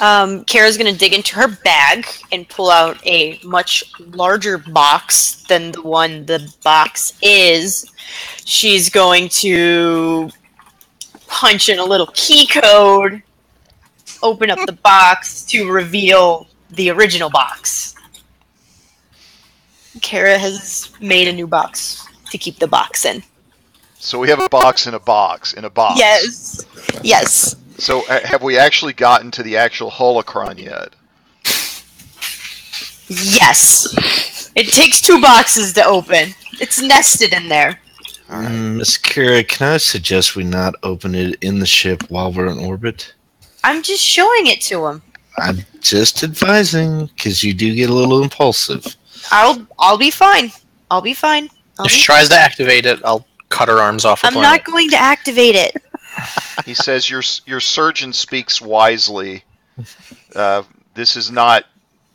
S3: um, Kara's gonna dig into her bag and pull out a much larger box than the one the box is. She's going to punch in a little key code, open up the box to reveal the original box. Kara has made a new box to keep the box in.
S1: So we have a box in a box in a box.
S3: Yes. Yes.
S1: So uh, have we actually gotten to the actual holocron yet?
S3: Yes. It takes two boxes to open. It's nested in there.
S2: Mm, Miss Kira, can I suggest we not open it in the ship while we're in orbit?
S3: I'm just showing it to him.
S2: I'm just advising because you do get a little impulsive.
S3: I'll I'll be fine. I'll be fine. I'll
S5: If
S3: be
S5: she tries to activate it, I'll cut her arms off. her
S3: I'm
S5: planet.
S3: not going to activate it.
S1: He says your your surgeon speaks wisely. Uh, this is not.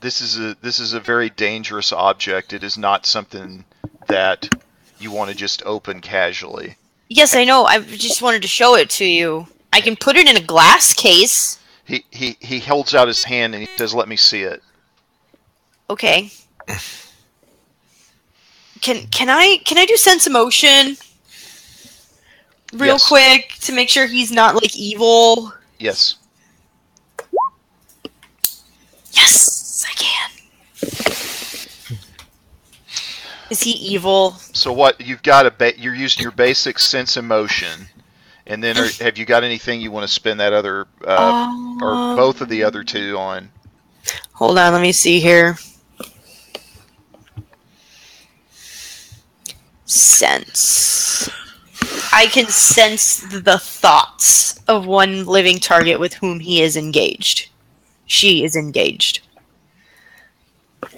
S1: This is a this is a very dangerous object. It is not something that you want to just open casually.
S3: Yes, I know. I just wanted to show it to you. I can put it in a glass case.
S1: He he he holds out his hand and he says, "Let me see it."
S3: Okay. Can can I can I do sense emotion? Real
S1: Yes.
S3: quick to make sure he's not like evil?
S1: Yes.
S3: Yes, I can. Is he evil?
S1: So what you've got a ba- you're using your basic sense emotion, and then are, have you got anything you want to spend that other uh, or
S3: Um,
S1: both of the other two on?
S3: Hold on, let me see here. Sense. I can sense the thoughts of one living target with whom he is engaged. She is engaged.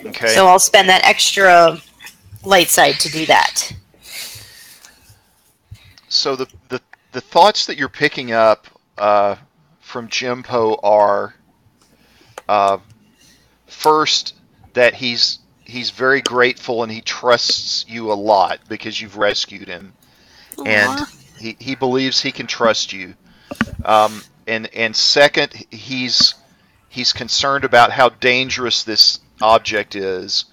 S1: Okay.
S3: So I'll spend that extra light side to do that.
S1: So the the, the thoughts that you're picking up uh, from Jimpo are uh, first that he's he's very grateful and he trusts you a lot because you've rescued him, and he, he believes he can trust you. Um, and and second, he's he's concerned about how dangerous this object is,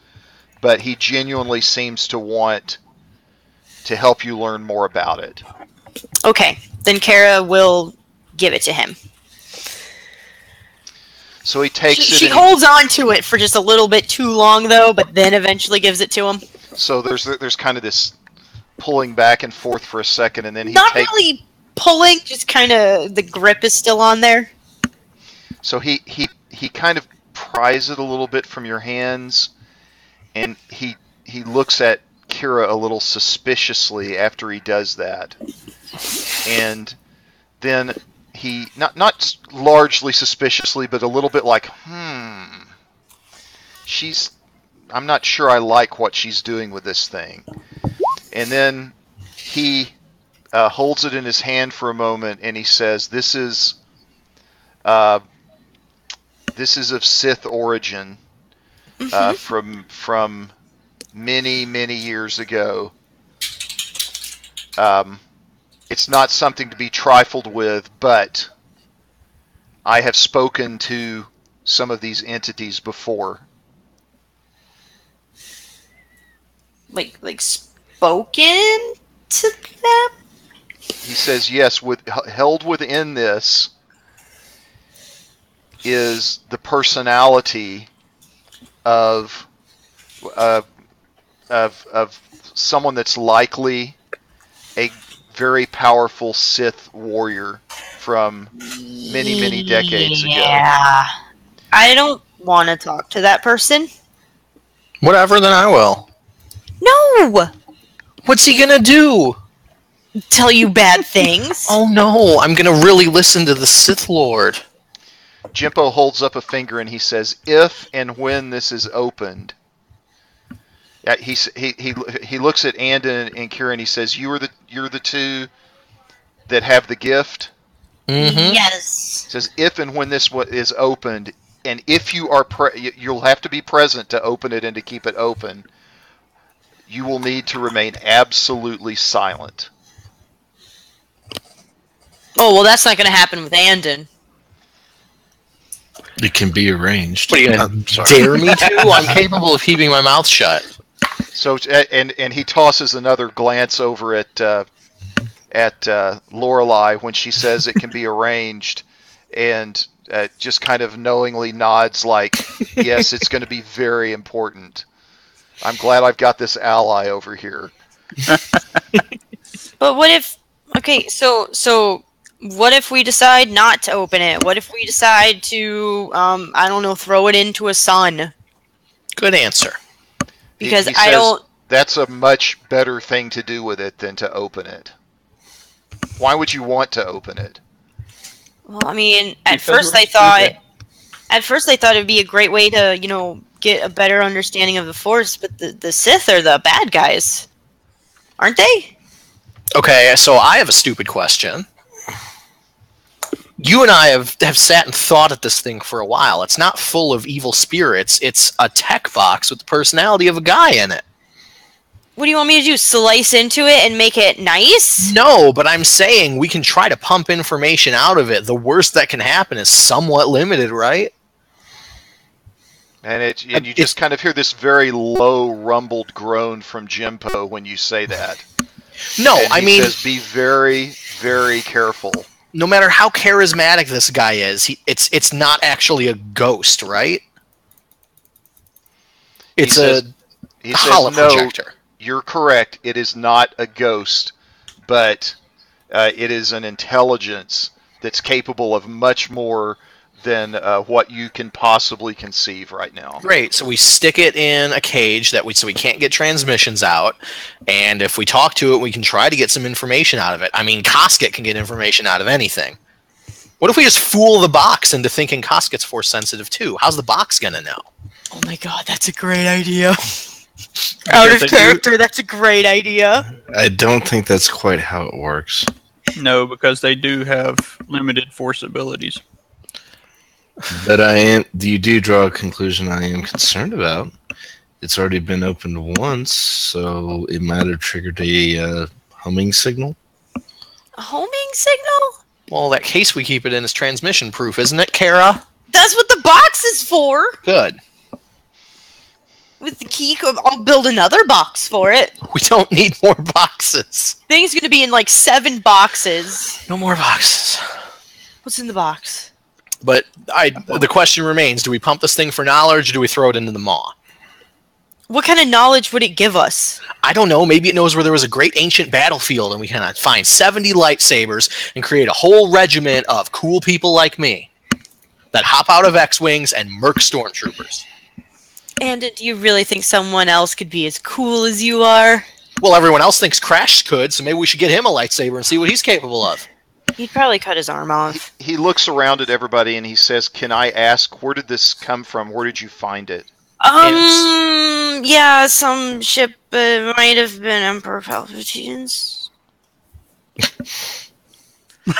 S1: but he genuinely seems to want to help you learn more about it.
S3: Okay, then Kara will give it to him.
S1: So he takes
S3: She,
S1: it.
S3: she holds on to it for just a little bit too long, though, but then eventually gives it to him.
S1: so there's there's kind of this pulling back and forth for a second, and then he
S3: Not
S1: takes.
S3: really pulling, just kind of the grip is still on there.
S1: So he he he kind of pries it a little bit from your hands, and he he looks at Kira a little suspiciously after he does that, and then he not not largely suspiciously, but a little bit like hmm, she's I'm not sure I like what she's doing with this thing, and then he uh, holds it in his hand for a moment and he says, "This is." Uh, this is of Sith origin, uh, from from many many years ago. Um, it's not something to be trifled with, but I have spoken to some of these entities before.
S3: Like, like spoken to them?
S1: He says, yes, with held within this is the personality of uh, of of someone that's likely a very powerful Sith warrior from many many decades ago.
S3: Yeah. I don't want to talk to that person.
S5: Whatever, then I will.
S3: No!
S5: What's he gonna do?
S3: Tell you bad things.
S5: Oh no, I'm gonna really listen to the Sith Lord.
S1: Jimpo holds up a finger and he says, "If and when this is opened." Yeah, he he he he looks at Andon and Kira and he says, "You are the you're the two that have the gift."
S5: Mm-hmm.
S3: Yes.
S1: He says, "If and when this wa- is opened, and if you are pre- you'll have to be present to open it and to keep it open. You will need to remain absolutely silent."
S3: Oh, well, that's not going to happen with Andon.
S2: It can be arranged.
S5: What are you gonna dare me to? I'm capable of keeping my mouth shut.
S1: So and and he tosses another glance over at uh, at uh, Lorelai when she says it can be arranged, and uh, just kind of knowingly nods like, "Yes, it's going to be very important." I'm glad I've got this ally over here.
S3: But what if? Okay, so so what if we decide not to open it? What if we decide to, um, I don't know, throw it into a sun?
S5: Good answer.
S3: Because
S1: he
S3: I
S1: says
S3: don't.
S1: That's a much better thing to do with it than to open it. Why would you want to open it?
S3: Well, I mean, at
S4: Because
S3: first I thought, at first I thought it'd be a great way to, you know, get a better understanding of the Force. But the the Sith are the bad guys, aren't they?
S5: Okay, so I have a stupid question. You and I have, have sat and thought at this thing for a while. It's not full of evil spirits. It's a tech box with the personality of a guy in it.
S3: What do you want me to do? Slice into it and make it nice?
S5: No, but I'm saying we can try to pump information out of it. The worst that can happen is somewhat limited, right?
S1: And it and you just kind of hear this very low rumbled groan from Jimpo when you say that.
S5: No,
S1: And
S5: I mean,
S1: says be very, very careful.
S5: no matter how charismatic this guy is, he, it's it's not actually a ghost, right? It's
S1: He
S5: a
S1: says- He says no.
S5: projector.
S1: You're correct. It is not a ghost, but uh, it is an intelligence that's capable of much more than uh, what you can possibly conceive right now.
S5: Great. So we stick it in a cage that we so we can't get transmissions out, and if we talk to it, we can try to get some information out of it. I mean, Cosket can get information out of anything. What if we just fool the box into thinking Cosket's force sensitive too? How's the box gonna know?
S3: Oh my god, that's a great idea. Out of
S4: they do-
S3: character, that's a great idea.
S2: I don't think that's quite how it works.
S4: No, because they do have limited force abilities.
S2: But I am. You do draw a conclusion I am concerned about. It's already been opened once, so it might have triggered a uh, humming signal.
S3: A homing signal?
S5: Well, that case we keep it in is transmission proof, isn't it, Kara?
S3: That's what the box is for.
S5: Good.
S3: With the key, co- I'll build another box for it.
S5: We don't need more boxes.
S3: Thing's gonna be in like seven boxes.
S5: No more boxes.
S3: What's in the box?
S5: But I, the question remains: Do we pump this thing for knowledge, or do we throw it into the maw?
S3: What kind of knowledge would it give us?
S5: I don't know. Maybe it knows where there was a great ancient battlefield, and we can uh, find seventy lightsabers and create a whole regiment of cool people like me that hop out of X-wings and murk stormtroopers.
S3: And do you really think someone else could be as cool as you are?
S5: Well, everyone else thinks Crash could, so maybe we should get him a lightsaber and see what he's capable of.
S3: He'd probably cut his arm off.
S1: He looks around at everybody and he says, "Can I ask where did this come from? Where did you find it?"
S3: Um, yeah, some ship uh, might have been Emperor Palpatine's.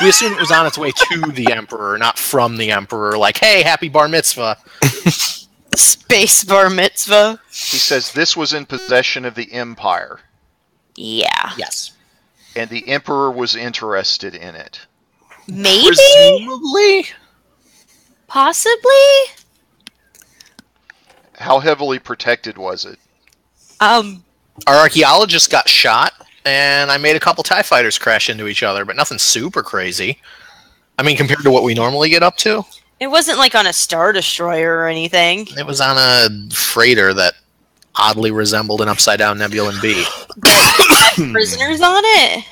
S5: We assume it was on its way to the Emperor, not from the Emperor. Like, hey, happy bar mitzvah.
S3: Space bar mitzvah.
S1: He says this was in possession of the Empire,
S3: Yeah,
S5: Yes.
S1: And the Emperor was interested in it.
S3: maybe,
S5: Presumably.
S3: possibly.
S1: How heavily protected was it?
S3: Um,
S5: Our archaeologist got shot, and I made a couple TIE fighters crash into each other, but nothing super crazy. I mean, compared to what we normally get up to,
S3: it wasn't like on a star destroyer or anything.
S5: it was on a freighter that oddly resembled an upside down Nebulon B.
S3: Prisoners on it.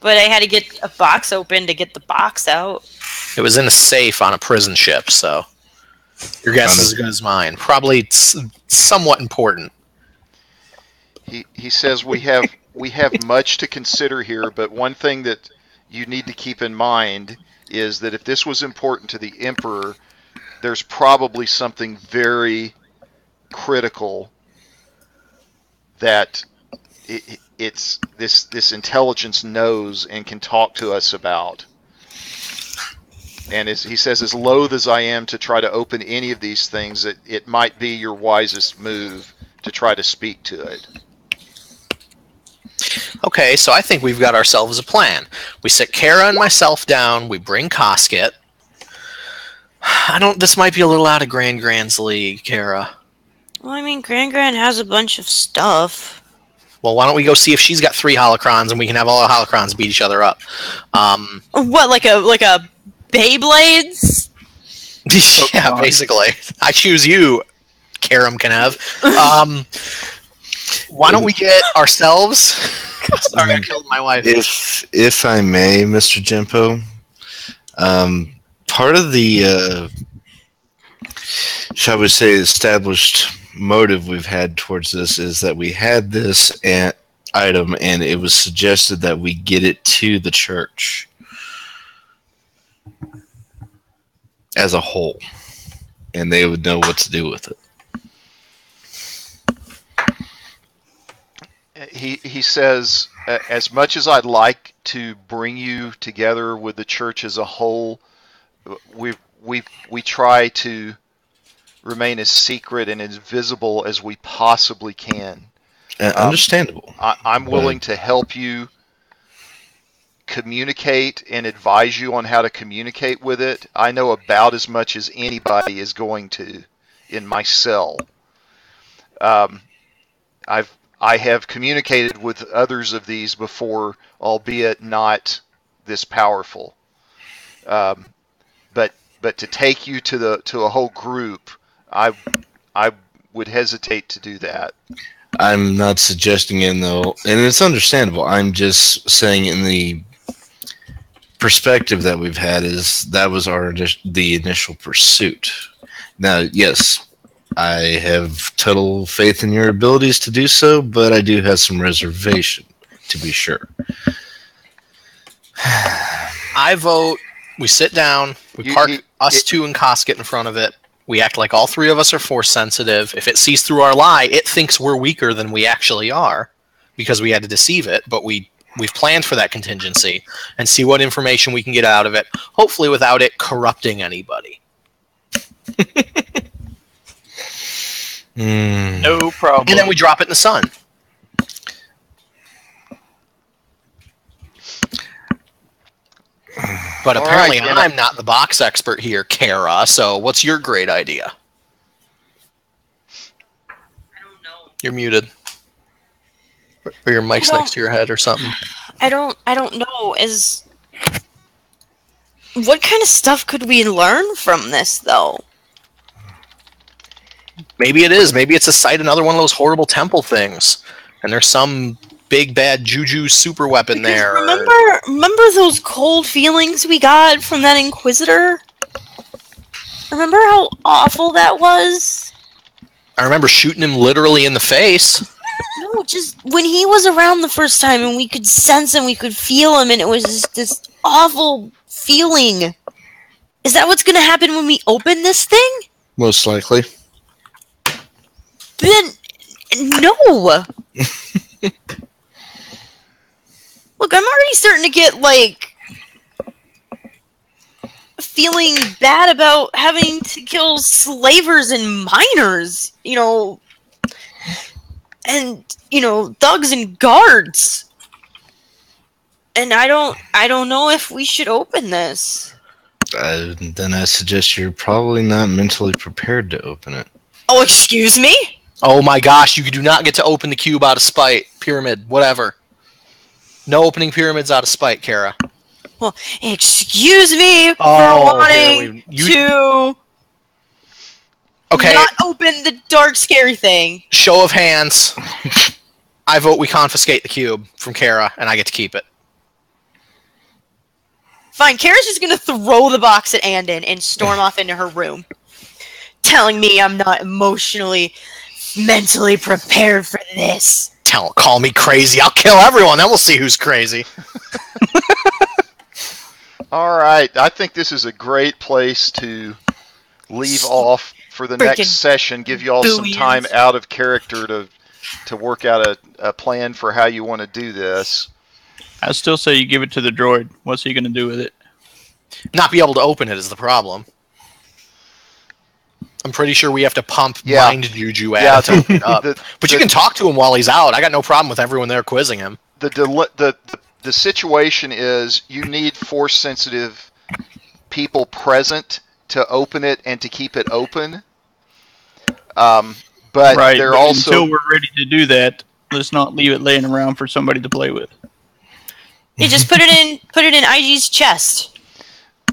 S3: But I had to get a box open to get the box out.
S5: It was in a safe on a prison ship, so your guess is as good as mine. Probably s- somewhat important.
S1: He he says we have we have much to consider here, but one thing that you need to keep in mind is that if this was important to the Emperor, there's probably something very critical that it, it's this this intelligence knows and can talk to us about. And as he says, as loath as I am to try to open any of these things, it, it might be your wisest move to try to speak to it.
S5: Okay, so I think we've got ourselves a plan. We sit Kara and myself down. We bring Cosket. I don't. This might be a little out of Grand Grand's league, Kara.
S3: Well, I mean, Grand Grand has a bunch of stuff.
S5: Well, why don't we go see if she's got three holocrons and we can have all the holocrons beat each other up? Um,
S3: What, like a like a Beyblades?
S5: yeah,
S4: God.
S5: basically. I choose you, Karam Kanev. Um, why don't we get ourselves? Sorry, I killed my wife.
S2: If if I may, Mr. Jimpo, um, part of the uh, shall we say established motive we've had towards this is that we had this a- item and it was suggested that we get it to the church as a whole and they would know what to do with it.
S1: He he says as much as I'd like to bring you together with the church as a whole, we we we try to remain as secret and as visible as we possibly can.
S2: Uh,
S1: Um,
S2: understandable
S1: I, I'm willing to help you communicate and advise you on how to communicate with it. I know about as much as anybody is going to in my cell. Um, I've I have communicated with others of these before, albeit not this powerful. Um, but but to take you to the to a whole group, I I would hesitate to do that.
S2: I'm not suggesting it though, and it's understandable. I'm just saying in the perspective that we've had is that was our the initial pursuit. Now, yes, I have total faith in your abilities to do so, but I do have some reservation to be sure.
S5: I vote. We sit down. We
S1: You-
S5: park
S1: you-
S5: us
S1: it-
S5: two and Koskett in front of it. We act like all three of us are force sensitive. If it sees through our lie, it thinks we're weaker than we actually are because we had to deceive it. But we we've planned for that contingency and see what information we can get out of it. Hopefully, without it corrupting anybody.
S2: Hmm.
S4: No problem.
S5: And then we drop it in the sun. But
S1: All
S5: apparently,
S1: right,
S5: I'm not the box expert here, Kara. So, what's your great idea?
S3: I don't know.
S5: You're muted. Or your mic's next to your head or something.
S3: I don't. I don't know. Is what kind of stuff could we learn from this, though?
S5: Maybe it is. Maybe it's a site, another one of those horrible temple things. And there's some big bad juju super weapon
S3: Because
S5: there.
S3: Remember, remember those cold feelings we got from that Inquisitor? Remember how awful that was?
S5: I remember shooting him literally in the face.
S3: No, just when he was around the first time and we could sense him, we could feel him, and it was just this awful feeling. Is that what's gonna happen when we open this thing?
S2: Most likely.
S3: Then, no. Look, I'm already starting to get like feeling bad about having to kill slavers and miners, you know, and you know, thugs and guards. And I don't, I don't know if we should open this.
S2: Uh, then I suggest you're probably not mentally prepared to open it.
S3: Oh, excuse me.
S5: Oh my gosh, you do not get to open the cube out of spite. Pyramid, whatever. No opening pyramids out of spite, Kara.
S3: Well, excuse me
S5: Oh,
S3: for wanting
S5: we- you-
S3: to
S5: Okay,
S3: not open the dark, scary thing.
S5: show of hands. I vote we confiscate the cube from Kara, and I get to keep it.
S3: Fine, Kara's just gonna throw the box at Andon and storm off into her room, telling me I'm not emotionally, mentally prepared for this.
S5: Tell, call me crazy. I'll kill everyone. Then we'll see who's crazy.
S1: All right, I think this is a great place to leave off for the
S3: Frickin'
S1: next session. Give you all some
S3: booyahs.
S1: time out of character to to work out a, a plan for how you want to do this.
S4: I still say you give it to the droid. What's he going to do with it?
S5: Not be able to open it is the problem. I'm pretty sure we have to pump
S1: Yeah.
S5: mind juju at
S1: Yeah,
S5: it to open it up.
S1: The,
S5: But
S1: the,
S5: you can talk to him while he's out. I got no problem with everyone there quizzing him.
S1: the, deli- the the the situation is you need force sensitive people present to open it and to keep it open. Um, but
S4: right.
S1: they're
S4: but
S1: also
S4: until we're ready to do that, let's not leave it laying around for somebody to play with.
S3: You just put it in, put it in IG's chest.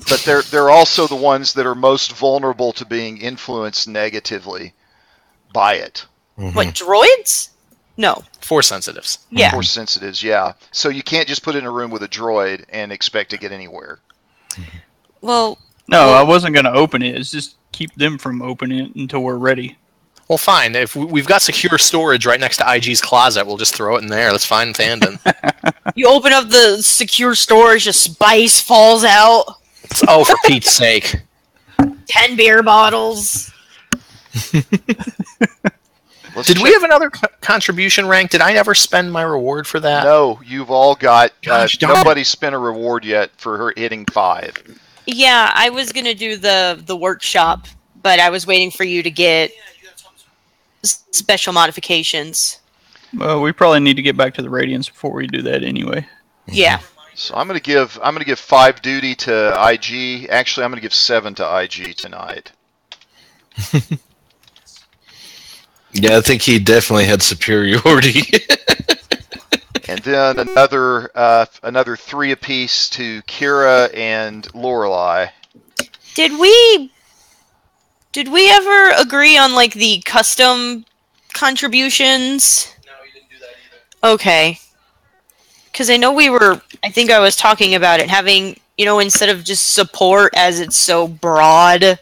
S1: But they're they're also the ones that are most vulnerable to being influenced negatively by it. Mm-hmm.
S3: What droids? No.
S5: Force sensitives.
S3: Yeah.
S1: Force sensitives, yeah. So you can't just put it in a room with a droid and expect to get anywhere.
S3: Well,
S4: No, I wasn't going to open it. It's just keep them from opening it until we're ready.
S5: Well, fine. If we- we've got secure storage right next to IG's closet, we'll just throw it in there. That's fine, Thandon.
S3: you open up the secure storage, a spice falls out,
S5: oh, for Pete's sake.
S3: ten beer bottles.
S1: Let's
S5: Did we have another co- contribution rank? Did I ever spend my reward for that?
S1: No, you've all got. Uh,
S5: Gosh darn it.
S1: nobody spent a reward yet for her hitting five.
S3: Yeah, I was gonna do the the workshop, but I was waiting for you to get special modifications.
S4: Well, we probably need to get back to the Radiance before we do that anyway.
S3: Yeah.
S1: So I'm gonna give. I'm gonna give five duty to IG. Actually, I'm gonna give seven to IG tonight.
S2: Yeah, I think he definitely had superiority.
S1: And then another uh, another three apiece to Kira and Lorelei.
S3: Did we did we ever agree on like the custom contributions?
S5: No, you didn't do that either.
S3: Okay. Cuz I know we were I think I was talking about it having, you know, instead of just support as it's so broad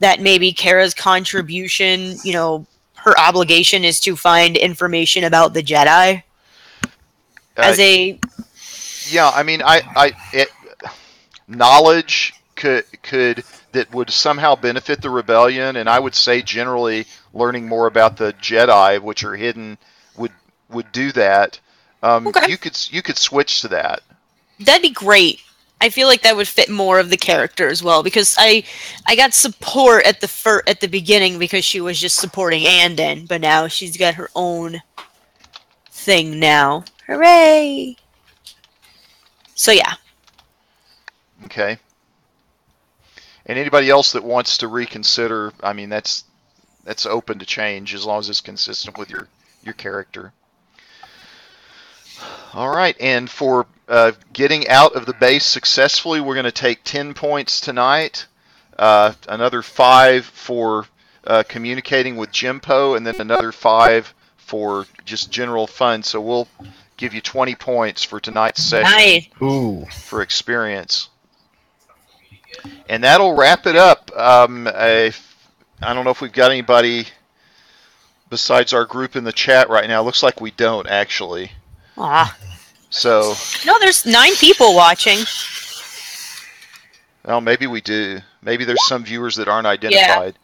S3: that maybe Kara's contribution, you know, her obligation is to find information about the Jedi
S1: Uh,
S3: as a
S1: yeah, I mean, I, I it, knowledge could could that would somehow benefit the rebellion, and I would say generally learning more about the Jedi, which are hidden, would would do that. Um,
S3: Okay.
S1: You could you could switch to that.
S3: That'd be great. I feel like that would fit more of the character as well because I I got support at the fir- at the beginning because she was just supporting Andon, but now she's got her own thing now. Hooray! So yeah,
S1: Okay. And anybody else that wants to reconsider, I mean, that's that's open to change as long as it's consistent with your your character. All right, and for uh, getting out of the base successfully, we're going to take ten points tonight. Uh, another five for uh, communicating with Jimpo, and then another five for just general fun. So we'll give you twenty points for tonight's session
S3: nice.
S2: Ooh.
S1: for experience. And that'll wrap it up. Um, I, I don't know if we've got anybody besides our group in the chat right now. Looks like we don't actually.
S3: Ah,
S1: So,
S3: no, there's nine people watching.
S1: well, maybe we do. Maybe there's some viewers that aren't identified.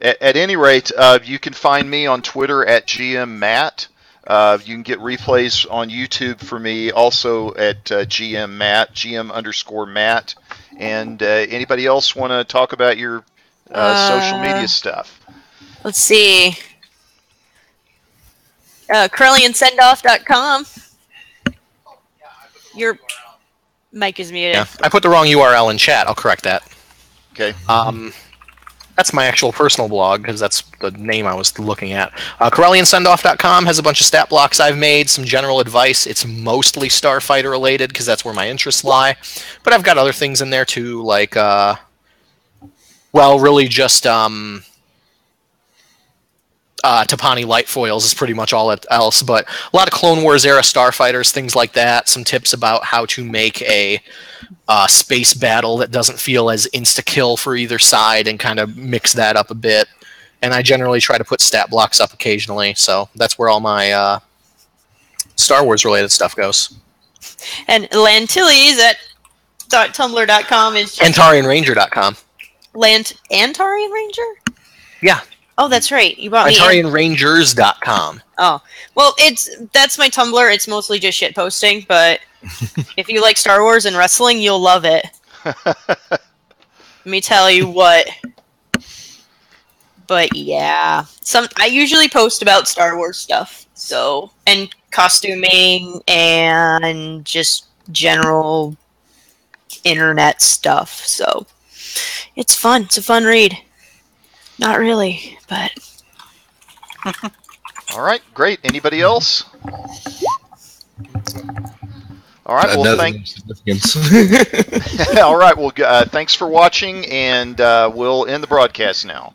S1: At, at any rate, uh, you can find me on Twitter at GM Matt. Uh, you can get replays on YouTube for me also at uh, GM Matt, GM underscore Matt. And uh, anybody else want to talk about your uh, social
S3: Uh,
S1: media stuff?
S3: Let's see. Uh, CurlyandSendoff.com. Your mic is muted.
S5: Yeah, I put the wrong URL in chat. I'll correct that.
S1: Okay.
S5: Um, that's my actual personal blog because that's the name I was looking at. Uh, CorellianSendoff.com has a bunch of stat blocks I've made, some general advice. It's mostly Starfighter related because that's where my interests lie. But I've got other things in there too, like, uh, well, really just um, uh, Tapani light foils is pretty much all else. But a lot of Clone Wars era Starfighters, things like that. Some tips about how to make a uh, space battle that doesn't feel as insta kill for either side and kind of mix that up a bit. And I generally try to put stat blocks up occasionally, so that's where all my uh, Star Wars related stuff goes.
S3: And Lantilles at dot tumblr.com is just
S5: AntarianRanger.com.
S3: Lant Antarian Ranger?
S5: Yeah.
S3: Oh, that's right. You bought me.
S5: AntarianRangers.com.
S3: Oh, well, it's that's my Tumblr. It's mostly just shit posting, but if you like Star Wars and wrestling, you'll love it. Let me tell you what. But yeah, some I usually post about Star Wars stuff, so and costuming and just general internet stuff. So it's fun. It's a fun read. Not really, but
S1: All right, great. Anybody else? All right, well,
S2: Another
S1: thank.
S2: significance.
S1: All right, well, uh, thanks for watching, and uh, we'll end the broadcast now.